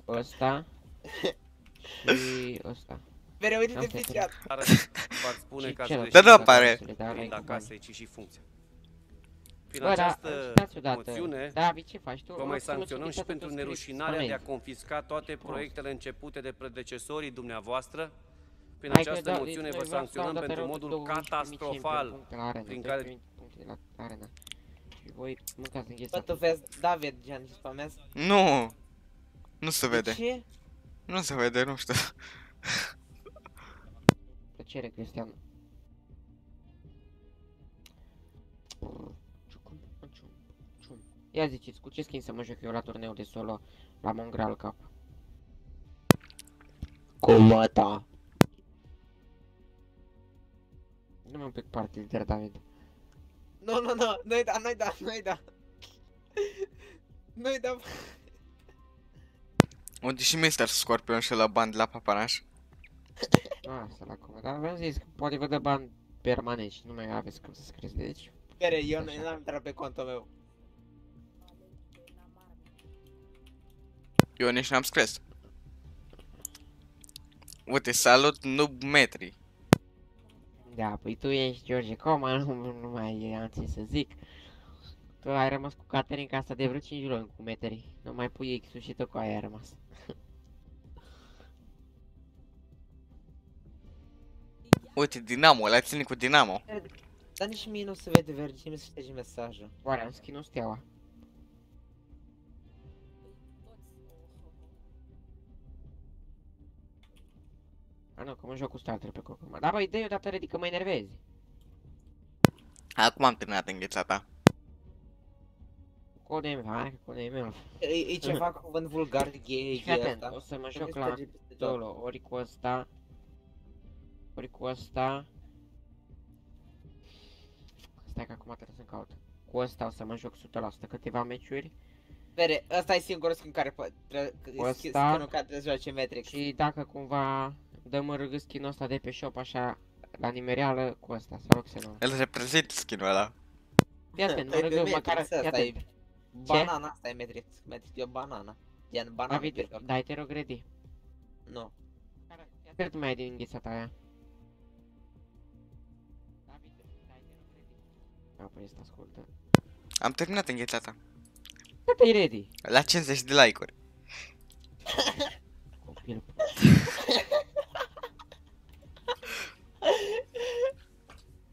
Ăsta <laughs> Și ăsta Vere, uite de Astea pe trei. chat. V-ar <laughs> spune Și că ați celălalt, Da, da, dacă apare. vrei să le dai, nu le iei la cu bani. casă, ci și funcția. Prin Bă, da, această stați odată. moțiune, David, ce faci tu? vă mai Maxim, sancționăm îți și uite pentru tot scris nerușinarea de a spamezi. confisca toate proiectele începute de predecesorii dumneavoașă. Prin Hai că această da, moțiune deci vă noi vreau să sancționăm dau pentru dată modul rău de 25.000 catastrofal puncte la arena, prin 12.000 care- puncte la arena. Și voi mâncați Bă, înghețat. tu vezi David, gen, și spamez? Nu. Nu se vede. Ce? Nu se vede, nu știu. Plăcere, Cristian. Ia ziceți, cu ce skin să mă joc eu la turneul de solo la Mongral Cup? Cu măta. Nu mă pic party lider, David. Nu, nu, nu, nu-i da, nu-i da, nu-i da. Nu-i da. Unde și Mr. Scorpion și la band la papanaș. Asta la cum, dar v-am zis că poate vă dă bani permanent și nu mai aveți cum să scrieți, deci... Vere, eu nu- Așa. n-am intrat pe contul meu. Eu nici n-am scris. Uite, salut noob metri. Da, păi tu ești George Coma, <laughs> nu, nu mai am ce să zic. Tu ai rămas cu Caterinca asta de vreo 5 luni cu metri. Nu mai pui X-ul și tot cu aia ai rămas. <laughs> Uite, Dinamo, la ține cu Dinamo. Dar nici mie nu se vede verde, și mi se șterge mesajul. Oare am skin steaua? A, nu, că mă joc cu starter pe Coca. Da, băi, dă-i odată ready că mă enervezi. Acum am terminat înghețata. Codul e meu, hai că codul e meu. E, e ceva cuvânt vulgar de gay, Fii atent, ăsta. o să mă Și joc mi se la șterge peste tot. solo, ori cu ăsta, ori cu ăsta. Stai că acum trebuie să caut. Cu ăsta o să mă joc 100% câteva meciuri Vere, ăsta e singurul skin care poate, tre- Ăsta. skinul care trebuie să joace Matrix. și dacă cumva dăm râg skin-ul ăsta de pe shop așa la nimereală cu ăsta, să rog să nu. El reprezintă skin-ul ăla. Fii atent, Păi mă pe râg Matrix măcar, fii ăsta e atent. Banana asta e Matrix. Matrix e o banana. Gen banana David, pe joc. dai te rog ready. Nu. Cât mai ai din înghețata aia? David, dai te rog ready. Da, păi ăsta ascultă. Am terminat înghețata. Cât e ready? La 50 de like-uri. Copil.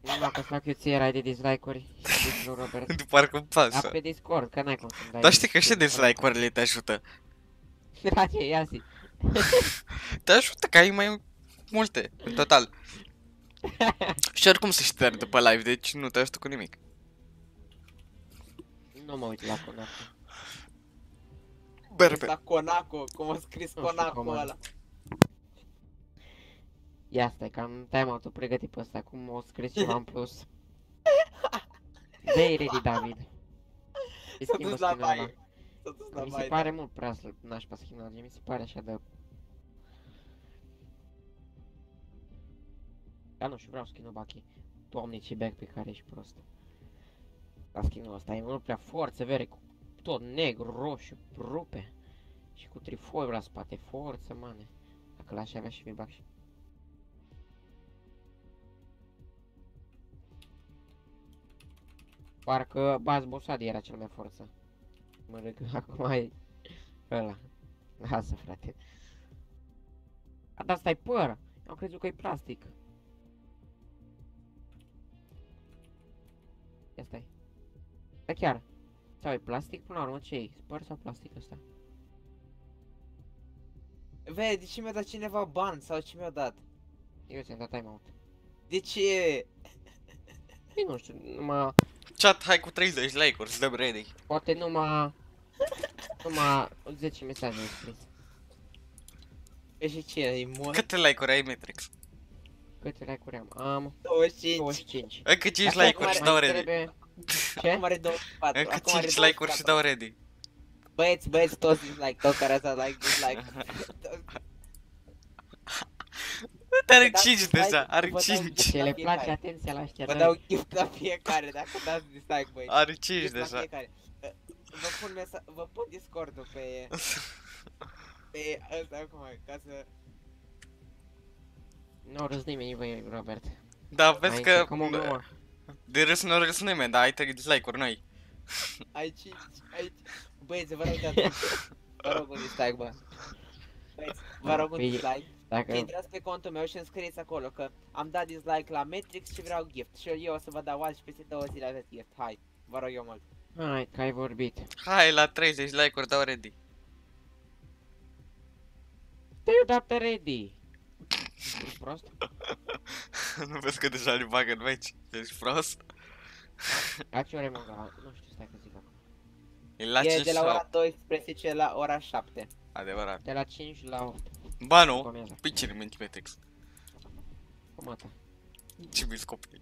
Numai că fac eu ție erai de dislike-uri. Zici lui Robert. <laughs> De parcă îmi Da, pasă. pe Discord, că n-ai cum să-mi dai. Dar știi că și Discord. dislike-urile te ajută. <laughs> Frate, ia zi. <laughs> Te ajută că ai mai multe, în total. și oricum se șterg după live, deci nu te ajută cu nimic. Nu mă uit la Conaco. Berbe. La Conaco, cum a scris știu Conaco cum are. ăla. Ia stai, că am time-out-ul pregătit pe ăsta, cum o scris ceva în plus. Dă-i ready, David. <laughs> Îi S-a schimbă dus la skin-ul ăla. baie. S-a dus la Mi se baie. pare mult prea slab, nașpa skin-ul ăla, mi se pare așa de... Dar nu știu, vreau skin-ul Baki. Doamne, ce back pe care ești prost. Dar skin-ul ăsta e mult prea forță, vere, cu tot negru, roșu, rupe. Și cu trifoi la spate, forță, mane. Dacă l-aș avea și mi bag și... Parcă Baz Bosadi era cel mai forță. Mă rog, <laughs> acum e ăla. Lasă, frate. A, dar asta e păr. Eu am crezut că e plastic. Ia stai. Da chiar. Sau e plastic până la urmă? Ce e? Păr sau plastic ăsta? Vede, de ce mi-a dat cineva ban sau ce mi-a dat? Eu ți-am dat timeout. De ce? Păi nu știu, numai... Chat, hai cu 30 like-uri, să dăm ready. Poate numai... Numai 10 mesaje ai scris. E și ce, e mult? Câte like-uri ai, Matrix? Câte like-uri am? Am 25. 25. Încă 5 Asta like-uri și mai dau ready. trebuie- Ce? Acum are 24. Încă acum are 5 like-uri și 24. dau ready. Băieți, băieți, toți dislike, toți care ați dat like, dislike. <laughs> Uite, are dați 5 dislike, deja, are vă dau 5. Ce le fiecare. place atenția la ăștia Vă doi. dau gift la fiecare dacă dați dislike, băi. Are 5 Gift la deja. fiecare. Vă pun mesa vă pun Discord-ul pe <laughs> pe ăsta acum, ca să Nu râs nimeni, băi, Robert. Da, vezi Mai că încercăm o glumă. de râs nu râs nimeni, dar ai 3 dislike-uri noi. <laughs> ai 5, ai Băieți, vă rog de <laughs> Vă rog un dislike, bă. Băieți, vă rog un Păi, dislike. Și Dacă... intrați pe contul meu și îmi scrieți acolo că am dat dislike la Matrix și vreau gift. Și eu o să vă dau alt și peste două zile aveți gift. Hai, vă rog eu mult. Hai, că ai vorbit. Hai, la 30 like-uri dau ready. Te-ai dat ready. Ești prost? <laughs> nu vezi că deja le bagă în meci? Ești prost? La ce ore mă la... Nu știu, stai că zic acum. E la e 5 de la sau... ora 12 la ora 7. Adevărat. De la 5 la 8. Ba nu, Comează. pe cine minți Matrix? Cum ata? Ce minți copii?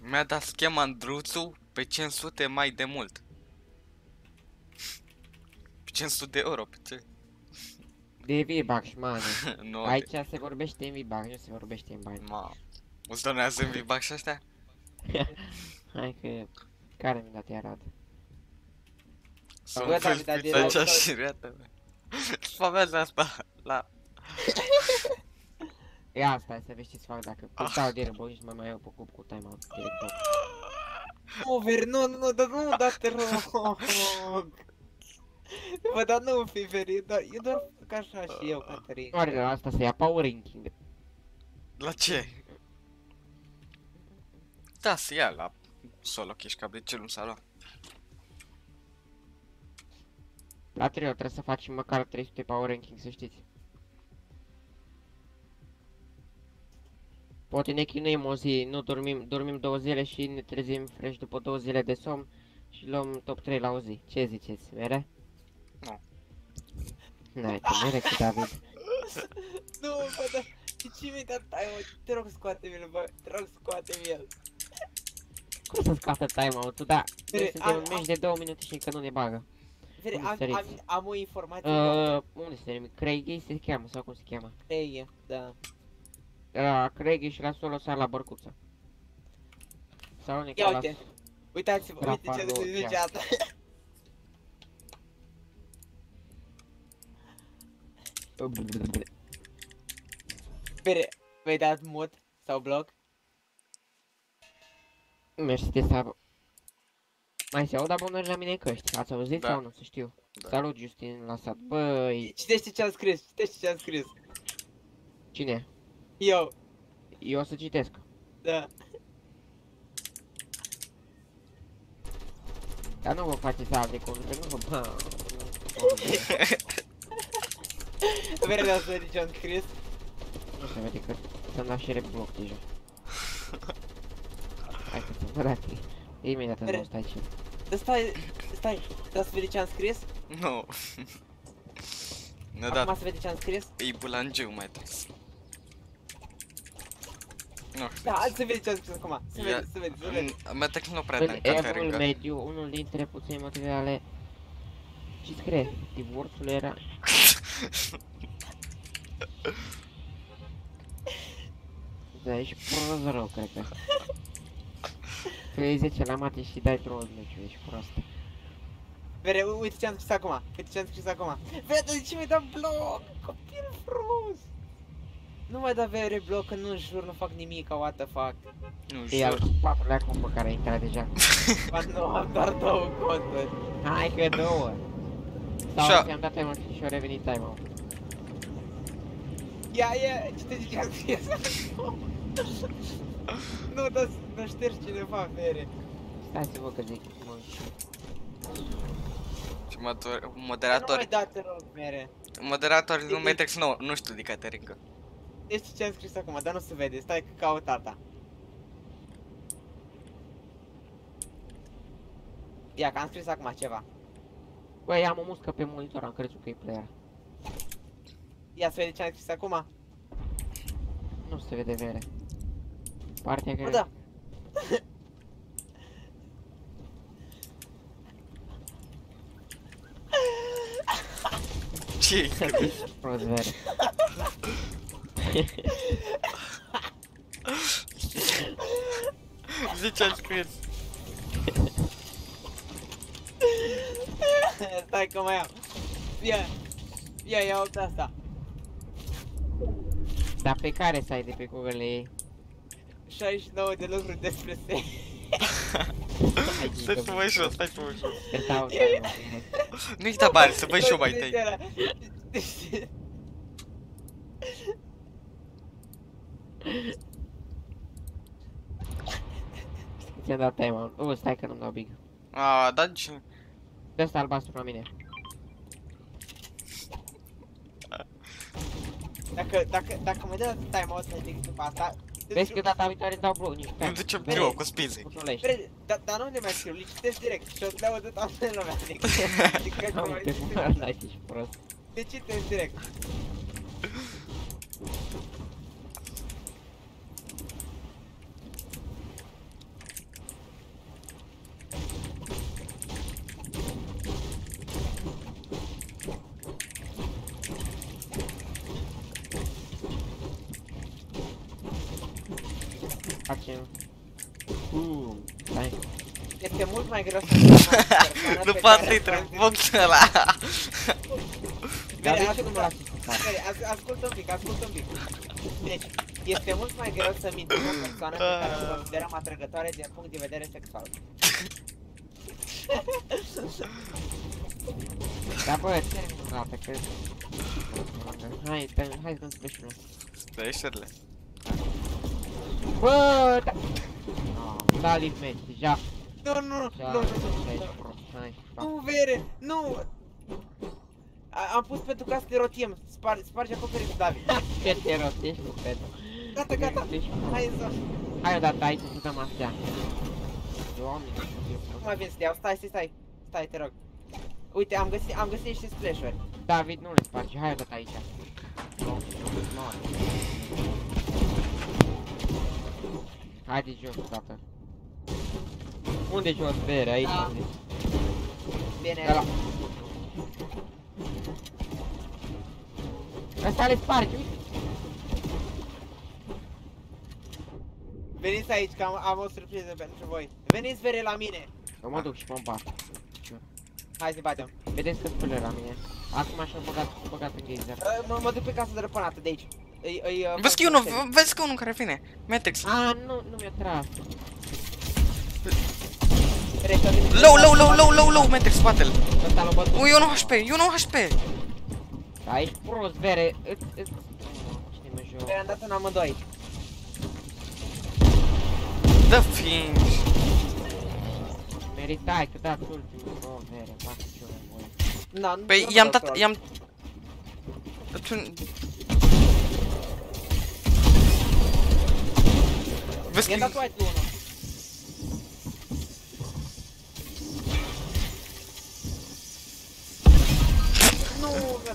Mi-a dat schema Andruțu pe 500 mai de mult. Pe 500 de euro, pe ce? De V-Bucks, mane. <laughs> nu, Aici se vorbește în V-Bucks, nu se vorbește în bani. Ma, îți donează în V-Bucks și ăștia? <laughs> Hai că... Care mi-a dat Arad? Sunt Bă, David, dar pizza de cea la- și reată, bă. Spamează asta la... <laughs> Ia stai să vezi ce-ți fac dacă... Ah. Îți dau de răboi și mai mai iau pe cup cu timeout. direct dau. Nu, Veri, nu, nu, dar nu, dar te rog. Bă, dar nu fi Veri, dar eu doar fac așa și eu, Caterin. Oare la asta se ia power ranking. La ce? Da, să ia la solo cash cap, de ce nu s-a luat? La trio trebuie să facem măcar 300 power ranking, să știți. Poate ne chinuim o zi, nu dormim, dormim două zile și ne trezim fresh după două zile de somn și luăm top 3 la o zi. Ce ziceți, mere? Nu. N-ai, tu mere cu David. Nu, bă, dar de ce mi-ai dat time Te rog, scoate-mi-l, bă, te rog, scoate-mi-l. Cum să scoată timeout-ul? Da, noi Bine, suntem am- în meci de două minute și încă nu ne bagă. Veri, Unde am, săriți? am, am o informație. Uh, unde se nume? Craigie se cheamă sau cum se cheamă? Ei, da. La Craigie și la solo sau la Bărcuță. Sau ne Ia la... uite. Uitați-vă, La uite ce Fargo, zice chiar. asta. Bine, vei dat mut sau bloc? Mersi de sub. Mai se aud abonări la mine în căști. Ați auzit Da. sau nu? Să știu. Da. Salut, Justin, la sat. Băi, Citește ce am scris, citește ce am scris. cine? Eu, Eu o să citesc. da. Dar nu vă faceți alte conduce, nu vă... <laughs> Bă, Vrei să vezi ce am scris? nu se vede că să-mi dau și rebloc deja. <laughs> Hai că să vă dacă Imediat îmi dau stai și... Da, stai, stai, da să vezi ce am scris? Nu. Nu Acum da, să vede ce am scris? e bulangiu mai târziu. Nu știu. Da, hai să vezi ce am scris acum. Să Ia- vezi, să vezi, să vezi. Mm, Metex nu prea În te evul încanterincă. mediu, unul dintre puține motive ale... Ce scrie? Divorțul era... Da, ești prost rău, cred că. Tu iei 10 la mate și dai troll meciul, ești prost. Vere, u- uite ce am scris acum. Uite ce am scris acum. Vede, de ce mi-ai dat bloc? Copil frumos. Nu mai da vere bloc, că nu jur, nu fac nimic, what the fuck. Nu E al jur. patrulea combo care a intrat deja. Ba nu, am doar două conturi. Hai că două! Sau Și-a- ți-am dat timer și a revenit timer Ia, ia, citește ce am scris Nu, dar nu ștergi cineva, vere. Stai să văd că zic, mă. Și moder- Nu mai moderatori, da, te rog, mere. moderatorii lui Matrix nu, nu știu de Caterinca. Deci ce am scris acum, dar nu se vede, stai că caut tata. Ia, că am scris acum ceva. Băi, am o muscă pe monitor, am crezut că e player. Ia să vede ce am scris acum. Nu se vede vere. Partea Bă, care... da. <laughs> Ce? Prost vere. <laughs> Zici ce am scris. <laughs> Stai că mai am. Ia, ia, ia uite asta. Dar pe care să ai de pe Google ei? 69 de lucruri despre se. Stai pe mai jos, stai pe mai jos. Că stau timer bine. Nu-i da bani, să văd și eu mai tăi. Ți-am dat timer. Oh, stai că nu-mi dau big. A, da ce? De asta albastru la mine. Dacă, dacă, dacă mă dă time-out să zic după asta... Vezi că data viitoare dau bloc, nici pe Îmi ducem birou cu spinze. Controlești. Vre, da, dar nu ne mai scriu, le citesc direct și o să le aud toată lumea, <laughs> adică... adică Nu, mai te bună, da, ești prost. Le citesc direct. Facem... Uh, stai. Este mult mai greu să fii o persoană <laughs> Nu pe poate care intră să în boxul ăla. Dar Vere, de ce nu mă ascultă, lași să fac? Vere, as- ascultă un pic, ascultă un pic. Deci, este mult mai greu să minți o persoană pe care o considerăm atrăgătoare din punct de vedere sexual. <laughs> Da, bă, termin o dată, că... Hai, dă, hai să-mi spui și nu. Slasher-le. Bă, da... Oh, da, leave match, deja. Nu, nu, nu, Deja, nu, nu, deja nu, ești nu. prost, hai, da. Nu, Vere, nu! A- am pus pentru ca să te rotiem, Spar, sparge acoperișul, David. <laughs> Ce te rotești cu Pedro? Gata, gata, Ești prost. hai să... Hai odată aici să dăm astea. Doamne, ce fiu Nu prost. mai vin să te iau, stai, stai, stai. Stai, te rog. Uite, am găsit, am găsit niște splash-uri. David, nu le sparge, hai odată aici. Oh, mare. Haide jos odată. Unde jos, bere? Aici, Da. unde? Bine, Da, la. Asta le sparge, uite. veniți aici, că am, am o surpriză pentru voi. Veniți, Vere, la mine. Eu mă duc și mă bat. Hai să batem. Vedeți că spune la mine. Acum așa băgat, băgat în geyser. Uh, Mă, mă duc pe casă de răpânată de aici. Îi, îi, uh, Vezi că e unul, vezi că e unul care vine. Matrix. A, nu, nu mi-a tras. Vere, și-au venit- Low, low, low, low, low, low, Matrix, spatele. Ăsta l-a bătut. Ui, 1 HP, 1 HP. Da, ești prost, Vere. Îți, îți... Cine mă joc? Vere, am dat în amândoi. Dă fingi. Meritai că dați ultimul. Oh, Vere, fac ce eu voi. Na, nu- Păi nu i-am mă dat, troll. i-am... Atunci... Vezi I-am că... dat white lui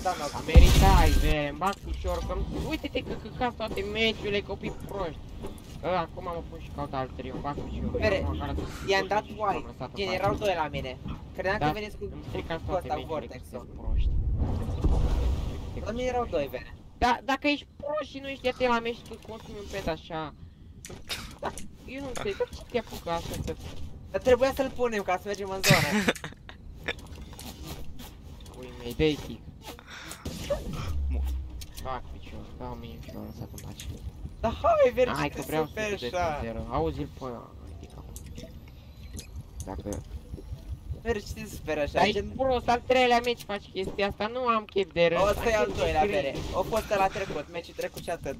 unul. Nu, mi-a dat knock. Meritai, Vere, îmi bag ușor, că uite-te că căcați toate meciurile, copii proști. Ă, acum mă pun și caut alt trio, îmi bag și eu. Vere, Eu măcar I-am tot dat și white. am lăsat în Gen, pace. erau doi la mine. Credeam că Da, veniți cu Îmi stricați cu toate ăsta, meciurile, că Vortex-ul. sunteți proști. La mine erau doi, Vere. Da, dacă ești prost și nu ești atent la meci și tu consumi un pet așa... Da, eu nu înțeleg, de ce te apucă asta să... Dar trebuia să-l punem ca să mergem în zonă. <laughs> Ui mei, dă-i kick. Fac picior, dau mie și l-am lăsat în pace. Dar hai, Vere, Hai ce că te vreau să superi te așa? zero. Auzi-l pe ăla, ridic acum. Dacă... Vere, ce te superi Dar așa? ești Gen, prost, al treilea meci faci chestia asta, nu am chef de râs. o să iau al am chef de doilea, cringe. Vere. O fost la trecut, meciul trecut și atât.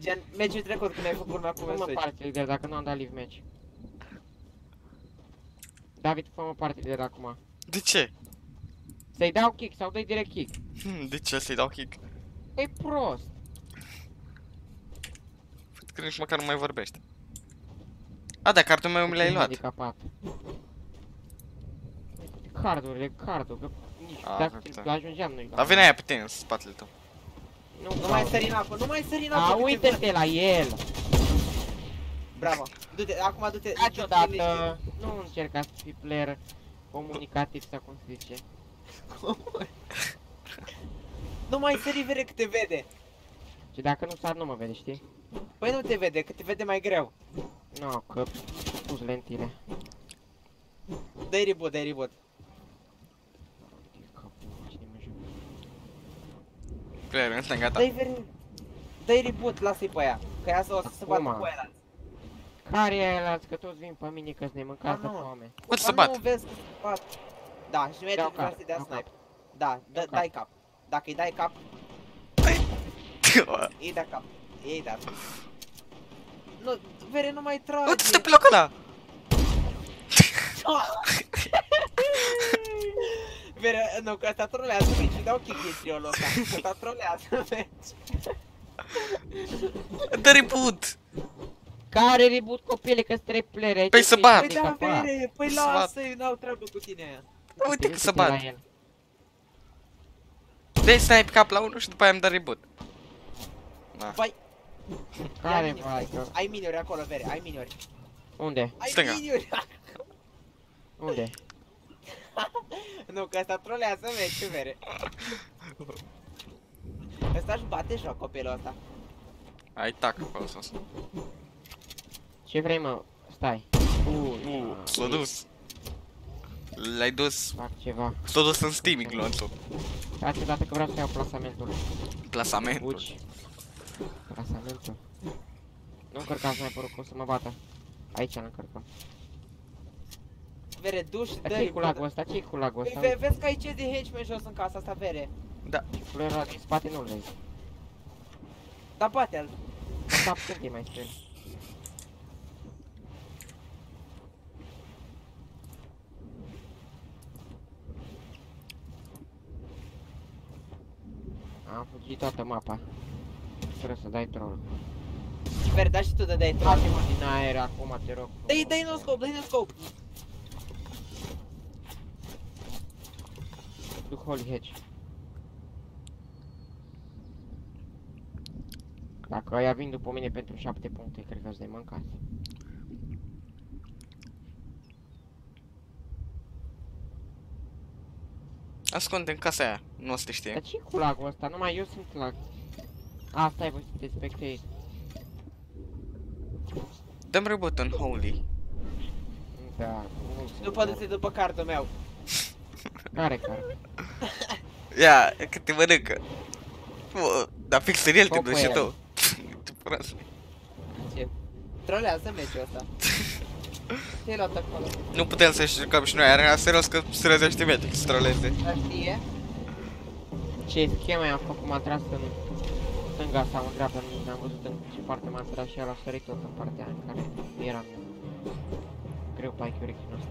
Gen, meciul trecut când ai făcut lumea cu Fă-mă mesaj. parte lider dacă nu am dat live match. David, fă-mă parte lider acum. De ce? Să-i dau kick sau dai direct kick. Hmm, De ce să-i dau kick? E prost. Că nici măcar nu mai vorbește. A, da, cartul meu mi l-ai luat. Handicapat. Cardurile, cardul, că nici Ah, dacă da. ajungeam noi la... Dar vine aia pe tine în spatele tău. Nu, Nu mai sări în apă, nu mai sări în apă. A, că te văd. uite-te la el! Bravo. Du-te, acum du-te. Taci du-te odată, liniștit. nu încerca să fii player comunicativ sau cum se zice. <laughs> Nu mai sări, Vere, că te vede. Și dacă nu sar, nu mă vede, știi? Păi nu te vede, că te vede mai greu. Nu, că pus lentile. Dai reboot, dai reboot. Cine mă joc? Player, ăsta gata. Dai Vere. Dai reboot, lasă-i pe aia. Că ea să o să se bată Acum. cu aia. Care e ăla? Că toți vin pe mine că-ți ne mâncați de Ah, nu. foame. Uite să Ba Nu, bat. vezi că se bat. Da, și merge Dau vrea cap, să-i dea dau snipe. cap. Da, dă- Dau cap. dai cap. Dacă îi dai cap, <laughs> îi da cap. Ei da. Nu, Vere, nu mai trage. Uite, stă pe locul ăla! <laughs> Vere, nu, că ăsta trolează meci, dau kick din triolul ăsta. Că ăsta trolează <laughs> meci. Dă reboot! Care reboot copile că trei player aici? Păi să ești bat. Păi da, handicapat. Vere, păi Să bat. lasă-i, n-au treabă cu tine aia. Uite că să Uite-te la bat. el. Dai snipe cap la unul și după aia îmi dă reboot. Da. Vai, Care ia miniuri, vai, că... ai miniuri acolo, Vere, ai miniuri. Unde? Ai Stânga. miniuri. Unde? <laughs> Nu, că ăsta trolează meciul, Vere. Ăsta își bate joc copilul ăsta. Ai tac acolo sus. Ce vrei, mă? Stai. Uh, s-a dus. L-ai dus. Fac ceva. S-a dus în steaming glonțul. Faci odată că vreau să iau plasamentul. Plasamentul. Fugi. Plasamentul. Nu încărcați mai porul, că o să mă bată. Aici îl încărcăm. Vere, duș și Dar dă ce-i cu lagul ăsta? Ce-i cu lagul Păi ăsta? ve- vezi că ai ce de henchman jos în casa asta, Vere. Culoarea ăla din spate nu-l vezi. Dar bate-l. Mă tap când e mai spre. Am fugit toată mapa. Fără să dai troll. Vere, da și tu de dai troll. Trage-mă din aer acum, te rog. Dai, dai no scope, dai no scope. Duc Holy Hedge. Dacă aia vin după mine pentru 7 puncte, cred că îți de mâncat. Ascunde în casa aia. Nu o să te știe. Dar ce cu lagul ăsta? Numai eu sunt lag. A, stai, voi sunteți spectate. Dăm reboot în Holy. Da, nu sunt. După du-te după cardul meu. <laughs> Care care? Ia, că te mănâncă. Bă, Dar fix în el te Fă pe duci și el. tu. <laughs> Ce prost. Ce? Trolează meciul ăsta. <laughs> Ce-ai luat acolo? Nu putem să jucăm și noi, era serios că se răzește Matrix, troleze. Dar știe? Ce schema i-am făcut, m-a tras în stânga sau în dreapta, nu am văzut în ce parte m-a tras și el a sărit tot în partea în care eram eu. Greu pe IQ rechinul ăsta.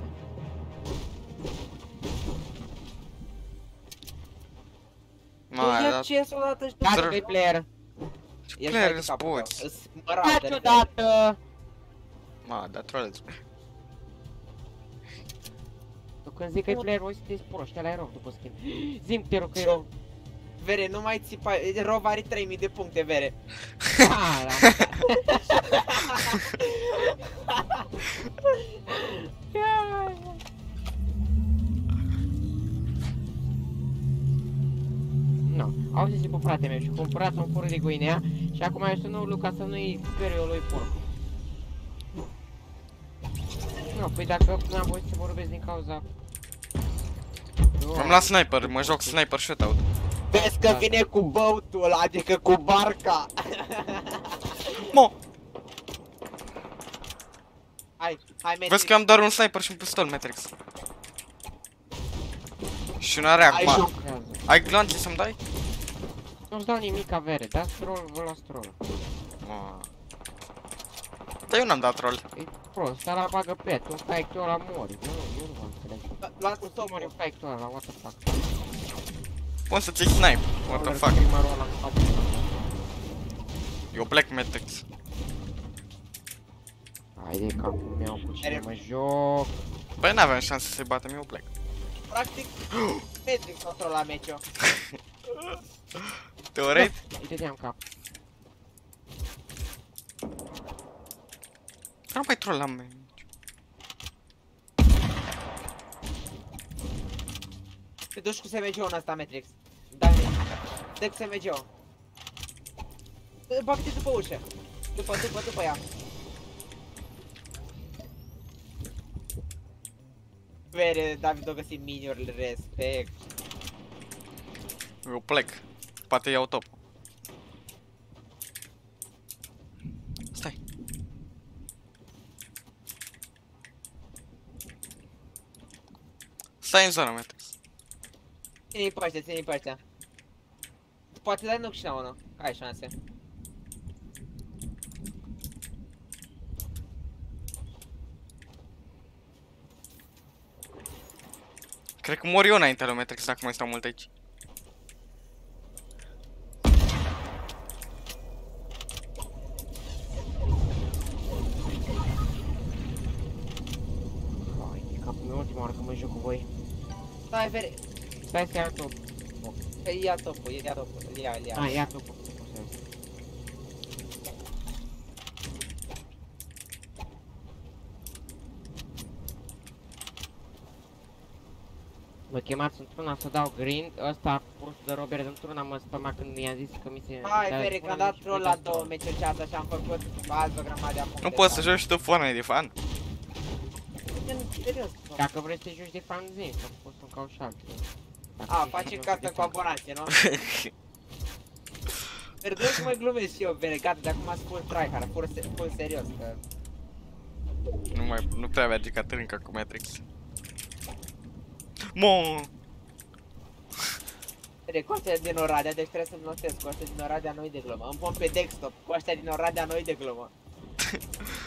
Ma, Tu ia dar CS odată și tu Gata, Dar- doi player. Ești player mai de capul tău. poți. Îs mărat Dați de odată! Ma, dar trolezi. Tu când zic că e player, voi sunteți proști, ăla e rog după schimb. <laughs> Zim te rog că e rog. Vere, nu mai țipa, Rov are 3000 de puncte, Vere. Ah, la <laughs> Nu, auziți pe frate meu și cumpărat un fură de guinea și acum eu sunt nou Luca să nu-i speriu eu lui porc. Nu, păi dacă nu am voie să vorbesc din cauza... Am la sniper, mă joc sniper shootout. Vezi că vine cu băutul ăla, adică cu barca. Mo, Hai, hai, Matrix. vezi că am doar un sniper și un pistol, Matrix. Și un areac, Ai ma. joc. Ai glanțe să-mi dai? Nu-ți dau nimic avere, dați troll, vă luați troll. Ma. Dar eu n-am dat troll. E prost, ăla bagă pet, un fake ăla mori. Nu, eu nu vă înțeleg. Luați Cum un să mori un stop. fake ăla, what the fuck? Poți să ții snipe. What the Ăla fuck? primarul ăla în cap. Eu plec Matrix. Haide capul meu cu cine Are- mă joc. Păi n-aveam șanse să-i batem, eu plec. Practic, <gasps> Matrix controla meciul. Teoretic, Uite-te am cap. Nu mai trollam, man. Te duci cu SMG-ul în ăsta, Matrix. Da-mi. Dă cu SMG-ul. Bagă-te după ușă. După, după, după ea. Vere, David a găsit miniurile, respect. Eu plec. Poate iau top. Stai în zonă, Matrix. Ține-i pe ăștia, ține-i pe ăștia. Poate dai nuc și la unul. Ai șanse. Cred că mor eu înainte lui Matrix dacă mai stau mult aici. Stai să iau top. Păi ia topul, ia topul, ia, ia. Ah, ia topul. Mă chemați într-una să dau grind, ăsta prostul de Robert într-una mă spăma când mi-a zis că mi se... Hai, dar Vere, că am spune-mi dat și troll pe la dați două troll. meciuri și asta și am făcut altă grămadă de puncte. Nu poți să joci și tu Fortnite de fan? Serios. Dacă vrei să joci de fan zi, să pot să caut și alții. Dacă A, vrei să facem joci de casă cu fan. abonație, nu? Perdon că mai glumesc și eu, Vere, gata, de acum sunt full tryhard, full, se- full serios, că... Nu mai, nu prea merge Caterinca cu Matrix. Mo, Vere, cu ăștia din Oradea, deci trebuie să-mi notez, cu ăștia din Oradea noi de glumă. Îmi pun pe desktop, cu ăștia din Oradea noi de glumă. <laughs>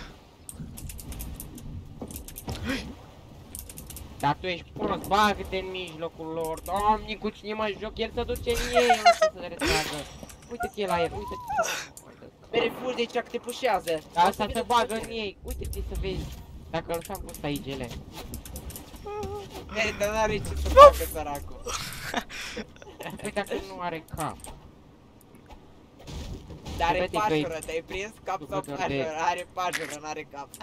Dar tu ești prost, bagă-te în mijlocul lor, doamne, cu cine mă joc, el se duce în ei, nu știu să le retragă. Uite-te la el, uite-te. Vere, fugi de aici că te pușează. Dar asta se bagă în ei, uite-te să vezi. Dacă îl s-am pus aici, ele. <laughs> Vere, dar n-are ce să facă săracul. <laughs> Păi dacă nu are cap. Dar are vede că e- pașură, te-ai prins cap sau Jucător de- pașură? Are pașură, n-are cap. <laughs>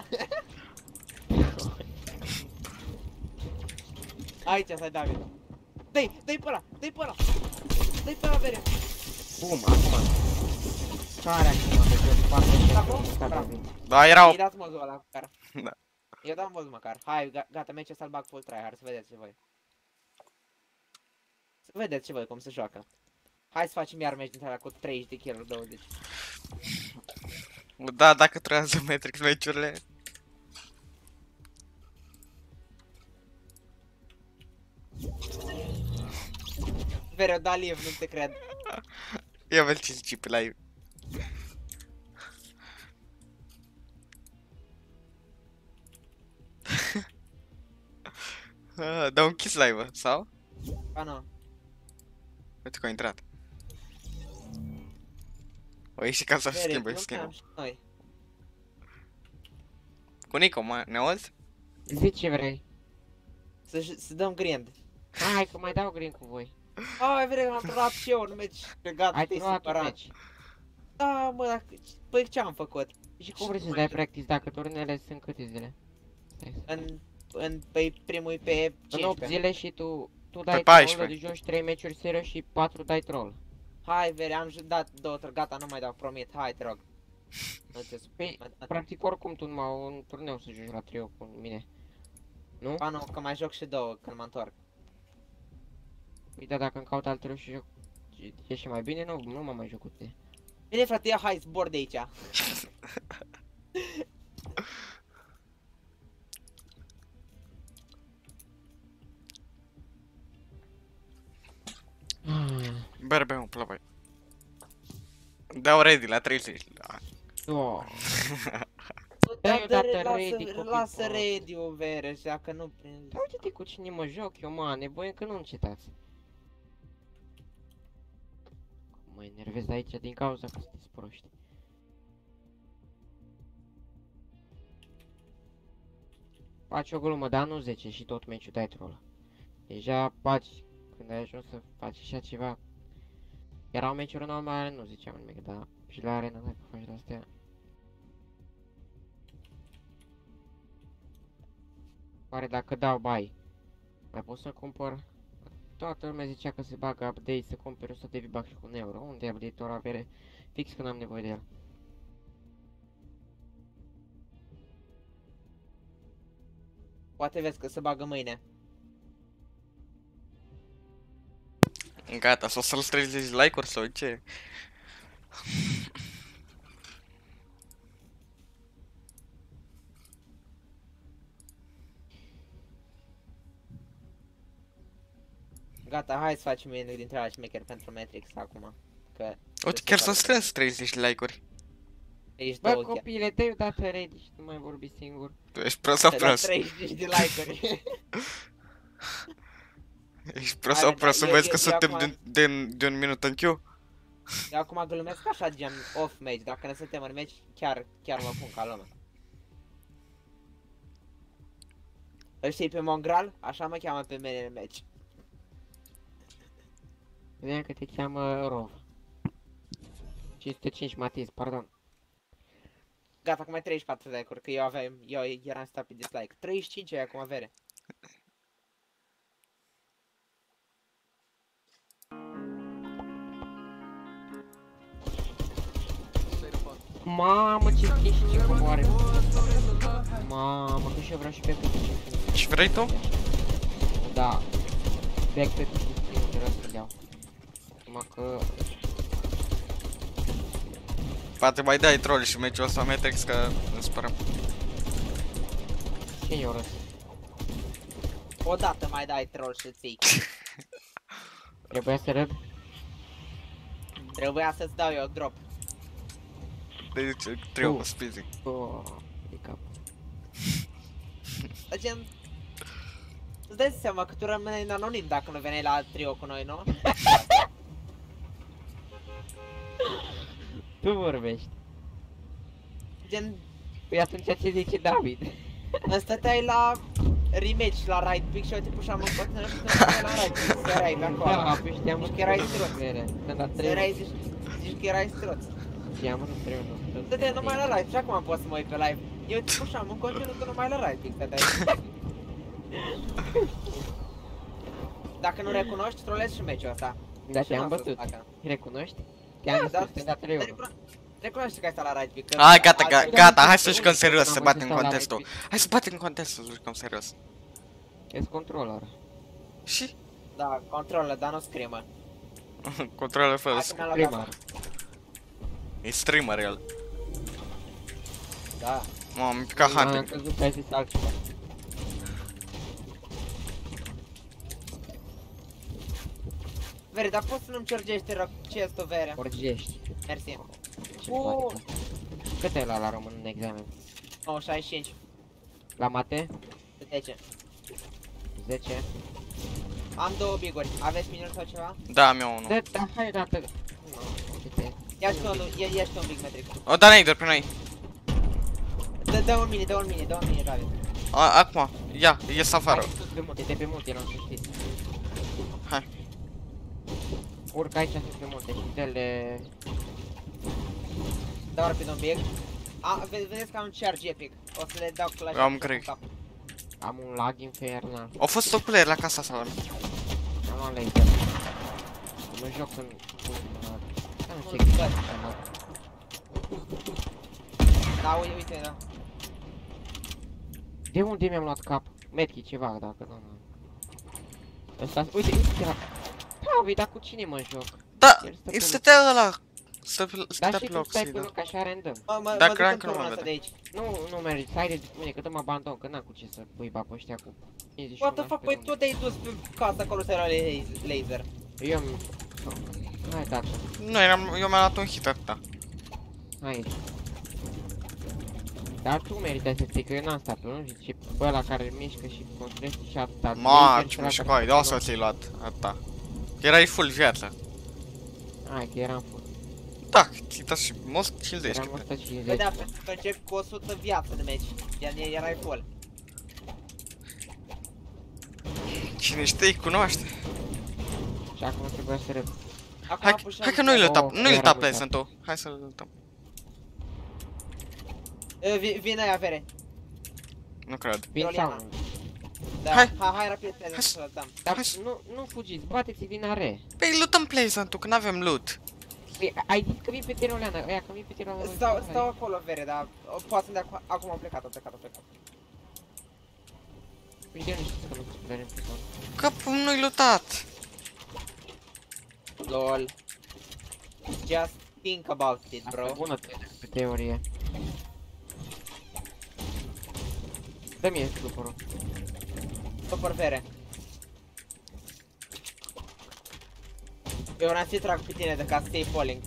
Aici stai, David. Dă-i, dă-i pe ăla, dă-i pe ăla. Dă-i pe ăla, Vere. Bum, acum. Care acum, că te parte Acum? și Bravo. David. da, erau... I dați mozul ăla măcar. Da. Eu dau moz măcar. Hai, ga- gata, meciul ăsta-l bag full tryhard, să vedeți și voi. Să vedeți și voi cum se joacă. Hai să facem iar meci din ăla cu 30 de kill 20. Da, dacă trează Matrix meciurile. Vere, da live, nu te cred. Ia vezi ce zici pe live. Ah, Dau închis live sau? Ba nu. Uite că a intrat. O ieși ca să schimbă skin noi. Cu Nico, mă, ne auzi? Zici ce vrei. Să, să dăm grind. Hai că mai dau green cu voi. Ai, vere, am luat și eu un meci. Gata, Ai te-ai luat un supărat. meci. Da, mă, dacă... Păi ce am făcut? Și cum vrei să dai practice dacă turnele sunt câte zile? Stai să- În... În... Păi primul e pe În 8 15. zile și tu, tu dai troll, 14. de joci 3 meciuri serios și 4 dai troll. Hai, vere, am jucat două, trei, gata, nu mai dau, promit, hai, te rog. Nu te sup- Păi, mă- mă- practic oricum tu numai un turneu să joci la trio cu mine. Nu? Ba nu, că mai joc și două când mă întorc. Uite, dacă îmi caut alt trio și joc și e și mai bine, nu, nu mă mai joc cu tine. Bine, frate, ia hai, zbor de aici. Bere, bem, plăvai. Dau ready la 30. Da. Oh. Da, eu dă- dată lasă, ready, copii lasă prost. radio, vere, și dacă nu prind... Dar uite-te cu cine mă joc eu, mă, nevoie că nu încetați. Mă enervez de aici din cauza că sunteți proști. Faci o glumă, dar nu 10 și tot meciul dai troll. Deja faci, când ai ajuns să faci așa ceva. Erau meciuri normale, nu ziceam nimic, dar și la arena dacă faci de-astea. Oare dacă dau bai, mai pot să cumpăr? Toată lumea zicea că se bagă update să cumperi 100 de V-Bucks și cu un euro. Unde e update-ul ăla avere? Fix când am nevoie de el. Poate vezi că se bagă mâine. Gata, s-o să-l 30 like-uri sau ce? Gata, hai să facem unul dintre ala șmecheri pentru Matrix acum. Că Uite, chiar s-a strâns 30 like-uri. ești Bă, două chiar. copile, dă-i o dată ready și nu mai vorbi singur. Tu ești prost sau Te dau prost? 30 de like-uri. <laughs> Ești prost Hai, sau prost să eu- vezi eu- că eu suntem acum- de, de, de un minut în queue? Eu acum glumesc așa gen off match, dacă ne suntem în match, chiar, chiar mă pun ca lumea. Îl știi pe Mongral? Așa mă cheamă pe mine în match. Vedeam că te cheamă Rov. 505 Matiz, pardon. Gata, acum ai 34 de like-uri, că eu aveam, eu eram stat pe dislike. 35 ai acum avere. Mamă, ce skin și ce coboare. Mamă, că și eu vreau și pe pe Ce vrei tu? Da. Backpack și skin-ul vreau să-l iau. Numai că... Poate mai dai troll și meciul ăsta Matrix că îmi spărăm. Ce i-o răs? Odată mai dai troll și ții. <laughs> Trebuia să râd? Trebuia să-ți dau eu drop. Deci, trio, Tu. spizi. Oh, e cap. Dar gen... Îți dai seama că tu rămâneai în anonim dacă nu veneai la trio cu noi, nu? <laughs> Tu vorbești. Gen, Păi atunci ce zice David? îmi stăteai la rematch la right pick și eu te pușam în continuare și tu stăteai la right pick, serai pe acolo. Da, păi știam Zici că că erai struț. Vere. Când a Serai, trei, zici, zici că erai struț. știam că trei nu. Stăteai numai la live și acum pot să mă uit pe live. Eu te pușam în continuu, tu numai la right pick stăteai. Dacă nu recunoști, trolezi și meciul ăsta. Da, Și te-am n-am bătut. fost dacă- Recunoști? Da, Te-am dar- zis, te-am dat 3 dar euro. recuno- Recunoaște că ai stat la right pick. că Hai, gata, altfel- ga- gata, hai să jucăm Unde serios, am să văzut batem ăsta la contestul. Epic? Hai să batem contestul, să jucăm serios. Ești controller. Și? Da, controlă, dar nu scrimă. <laughs> Controller fără Hai să... că mi-a luat Prima. asta. E streamer el. Da. Mamă, am picat Am hunting. crezut că ai zis altceva. Vere, dar poți să nu-mi cergești chest-ul, Vere? Orgești. Mersi. Ce Oh. poate? Cât e la la român în examen? 9, 65. La mate? 10. 10? Am două biguri. Aveți minuni sau ceva? Da, am eu unul. Da, da, hai dată. Câte? Ia și tu unul, ia, ia și tu un big metric. O, da, Nader, pe noi. Dă, dă un mini, dă un mini, dă un mini, David. A, acum, ia, ies afară. Hai sus de munte, de pe munte, eram să știți. Hai. Urcă aici sus pe munte și dă-le... Dau rapid un big. A, ve- vedeți că am un charge epic. O să le dau flash. Am în grec. cap. Am un lag infernal. Au fost top player la casa asta. Am un laser. Mă joc în... Am Nu, ce bă. ghicit. Da, uite, uite, da. De unde mi-am luat cap? Metchi ceva, dacă nu... nu. Ăsta, uite, uite era... Pavi, dar cu cine mă joc? Da, El stă îi pe stătea ăla. Stă pe, Da, stătea și pe tu loc, stai să pe loc așa random. Mă, mă, Da, mă duc cred în că nu turnul mă ăsta vede. de aici. Nu, nu mergi, hai de mine, că dăm abandon, că n-am cu ce să pui ba pe ăștia cu 51 What the fuck, pe păi lună. tu te-ai dus pe casa acolo să era laser. Eu am... Hai, tată, Nu, eram, eu mi-am luat un hit atâta. hai. Dar tu meritai să știi că eu n-am stat pe lungi și pe ăla care mișcă și construiește și atâta. Ma, laser și ce ăla mișcă, care de asta construiește- ți-ai luat atâta. Erai full viață. Hai, că eram full. Da, ți dat și mult kill de Eram ești. 150. Vedea, pentru că încep cu 100 viață de meci. Iar erai full. Cine știe, îi cunoaște. Și acum trebuie să râd. Acum Hai, pușăm- hai că nu-i lăta, Oh, nu-i eram lăta uitat. pleasant-ul. Hai să-l lătăm. E, vi- Vine aia, Vere. Nu cred. Vin Troliana. sau... Da, Hai. hai, hai rapid, Hai hai să- să lăsăm. Dar Hai să- nu, nu fugiți, bateți din are. Păi lutăm pleasant-ul, că n-avem loot. Păi, ai zis că vin pe Tiroleana, ăia că vin pe Tiroleana. Stau, stau acolo, Vere, dar o, poate să dea cu- acum au plecat, au plecat, au plecat. Păi de nu știu că nu putem pe sol. Că nu-i lootat. LOL. Just think about it, Asta e bro. bună te- pe teorie. Dă-mi sclupărul. Super Vere. Eu vreau să-i trag pe tine de ca stay falling.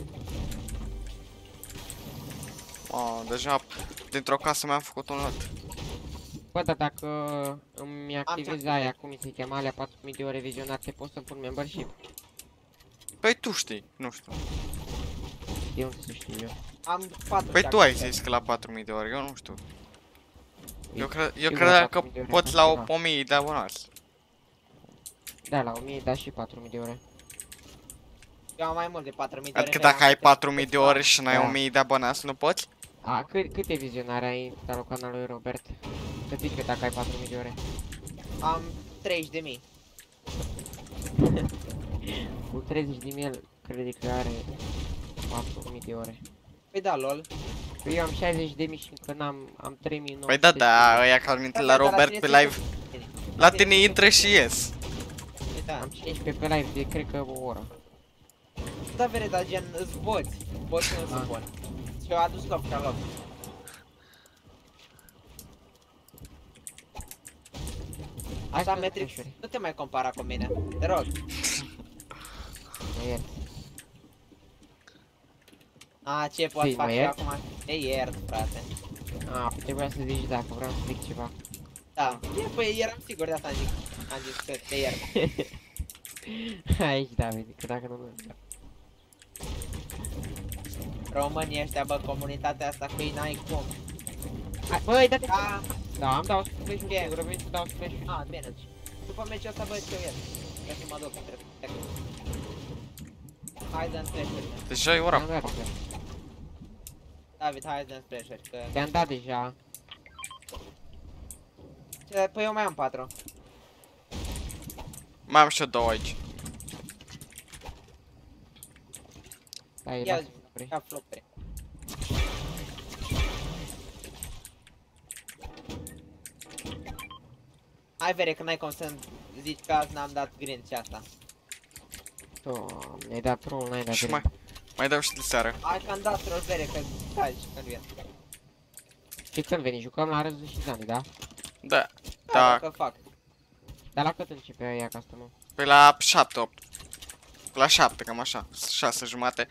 Oh, deja dintr-o casă mi-am făcut un lot. Bă, dar dacă îmi activez ce-am aia, cum mi se cheamă, alea 4000 de ore vizionate, pot să pun membership. Păi tu știi, nu știu. De unde să știu eu? Am 4 Păi tu ai zis că la 4000 de ore, eu nu știu. Eu, cre eu credeam că poți la 1000 de abonați. Da, la 1000, da și 4000 de ore. Eu am mai mult de 4000 de ore. Adică mi-am dacă ai putea- 4000 de ore și n-ai Da. 1000 de abonați, nu poți? A, cât, câte vizionare ai în talul canalului Robert? Să zic că dacă ai 4000 de ore. Am 30 de mii. <laughs> Cu 30 din el, crede că are 4000 de ore. Păi da, lol. Păi eu am 60 de mii și încă n-am, am 3900. Păi da, da, ăia care intră la Da, da, da, Robert tine pe ți-e live, la tine intră și ies. Păi da. Am 15 pe live de cred că o oră. Da, vere, dar gen, îți boți. Boți nu Ah. sunt buni. Și eu adus loc ca loc. Hai Așa, să Matrix, desferi. nu te mai compara cu mine. Te rog. Mă iert. A, ce poți Zi, face mă eu ierți? acum? Te iert, frate. A, trebuia să zici dacă vreau să zic ceva. Da. E, păi eram sigur de asta am zis. Am zis că te iert. <laughs> Aici, David, că dacă nu, nu. Românii ăștia, bă, comunitatea asta cu ei n-ai cum. Hai, Băi, dă-te Da. Da, am dau flash-ul Ce? singur, vrei să dau flash-ul. A, bine. După meciul ăsta, bă, ce eu iert. Trebuie să mă duc între Hai dăm flash-uri. Deja e ora. Am dat deja. David, hai dăm flash-uri, că... Te-am dat deja. Ce, Păi eu mai am patru. Mai am și eu două aici. Da, e Ia la zi. vrei. Ca flopere. Hai vere că n-ai cum să zici că azi n-am dat grind și asta. Doamne, ai dat troll, n-ai dat Și drept. mai, mai dau și de seară. Hai că am dat troll vere că stai și când vin. Și când veni, jucăm la Răzu și Zani, da? Da, Da, da, dacă fac. Dar la cât începe aia custom pe la 7-8. La 7, cam așa. 6 jumate.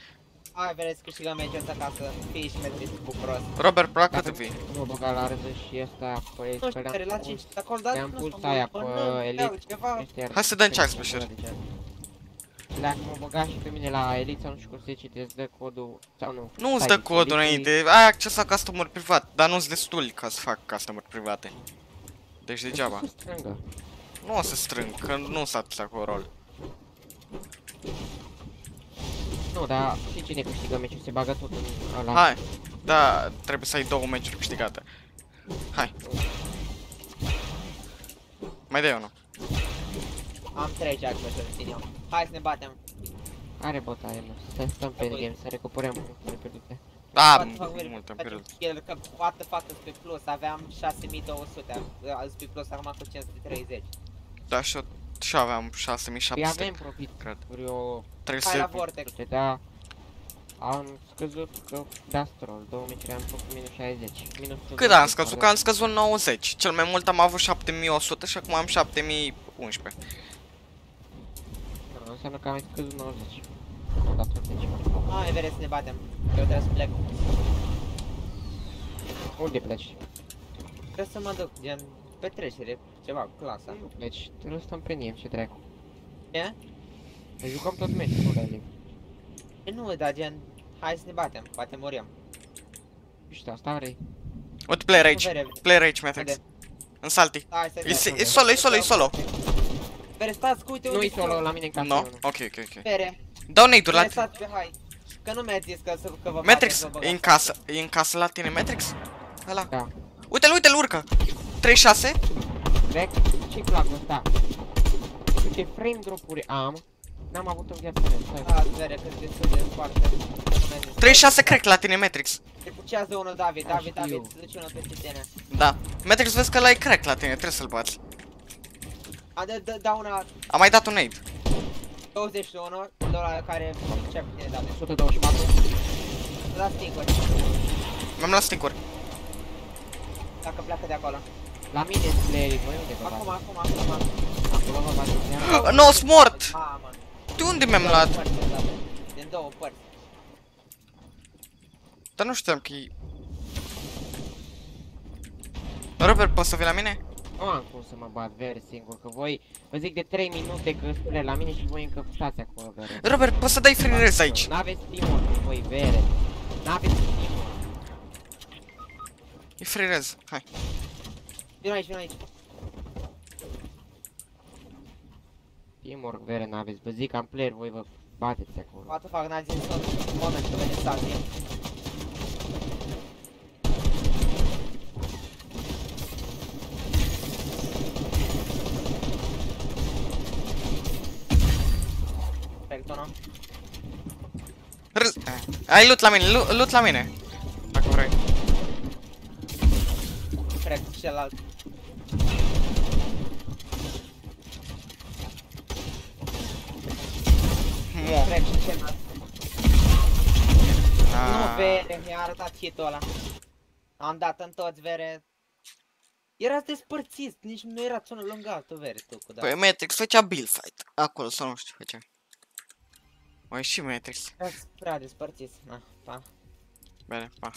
Hai, vedeți, câștigăm meciul ăsta ca să fii și pentru bucuros. Robert, pe la cât Dacă vii? Nu băga la rândă și ăsta, păi, Nu știu, care la 5 de acolo, dar Le-am nu pus știu, aia bă, pe nu, Elite. iau ceva. Ăștia Hai să dăm ar- ceas pe share. Dacă mă băga și pe mine la Elite sau nu știu cum se zice, îți dă codul, sau nu. Nu îți Stai, dă codul Elite-ul înainte, ai acces la customer privat, dar nu-ți destul ca să fac customer private. Deci e- degeaba. să strângă. Nu o să strâng, că nu s-a atâta cu rol. Nu, dar și cine câștigă meciul, se bagă tot în ăla. Hai, da, trebuie să ai două meciuri câștigate. Hai. Mai dai unul. Am 3 jack pe să țin eu. Hai să ne batem. Are bătaie, mă. Să stăm pe Apoi. game, să recuperăm punctele pierdute. Da, What the fuck, we're- mult am facem pierdut. kill, că what the fuck îs pe plus, aveam 6200, am- îs pe plus acum cu 530. Da, și eu și eu aveam Păi 6700, avem profit, cred. vreo Hai la 300. Vortex. 100, dar am scăzut că dați troll, 2 meciuri am făcut minus 60, minus Cât am scăzut? Că am scăzut 90. Cel mai mult am avut 7100 și acum am 7011. Nu, înseamnă că am mai scăzut 90. Nu, dat 80. Hai, vere să ne batem. Eu trebuie să plec. Unde pleci? Trebuie să mă duc, gen, petrecere, ceva, cu clasa. Nu pleci, te lăsăm pe nim, ce dracu. Ce? Ne jucăm tot meciul, nu dai E nu, dar gen, hai să ne batem, poate murim. Știu, asta vrei. Uite, player Nu, aici. vere, Player aici, Matrix. Haide. În salti. hai să E, si- e solo, e solo, e solo. Vere, stați, cu uite Nu unde e solo la mine în casă. No? unul. Ok, ok, ok. Vere, Dau nade la vere, tine. stați pe hai. Că nu mi-a zis că, să, că vă Matrix, bateți, vă e în băgați. casă. E în casă la tine, Matrix? Ăla. Da. Uite-l, uite-l, urcă. 36. Trec, ce-i placul ăsta? Câte frame drop-uri am, n-am avut în viața mea, stați. Da, vere, că sunt destul de foarte. Nu mi-a zis. 36 crack la tine, Matrix. Te pucează unul, David, Da, David, știu. David, se duce unul peste tine. Da. Matrix, vezi că l-ai crack la tine, trebuie să-l bați. A, da, da, da una Am mai dat un nade. 21, ăla care ce pe tine, David. 124. La stinguri, Mi-am luat stinguri. dacă pleacă de acolo. La mine Slayerii, voi unde vă Acum, bați? acum, acum. Acolo vă bați. Nu, sunt mort! Mamă. De unde mi-am Două luat? părți, David. Din două părți. Dar nu știam că e... Robert, poți să vii la mine? Nu am cum să mă bat veri singur, că voi vă zic de 3 minute că spre la mine și voi încă stați acolo, vere. Robert, poți să dai free race aici. N-aveți timor cu voi, vere. N-aveți timor. E free race. Hai. Vino aici, vino aici. Timor, vere, n-aveți. Vă zic, am player, voi vă bateți acolo. What the fuck, n-ați zis tot momentul de salti. Perfect, nu? R- ai loot la mine, loot, loot la mine. Dacă vrei. Cred celălalt. Mo. Cred și celălalt. Nu, Ah. vere, mi-a arătat hitul ăla. Am dat în toți, vere. Erați despărțiți, nici nu erați unul lângă altul, vere, tu cu da. Păi Matrix făcea build fight. Acolo, sau nu știu ce făcea. Mai și Matrix. Erați prea despărțiți, na, pa. Bine, pa.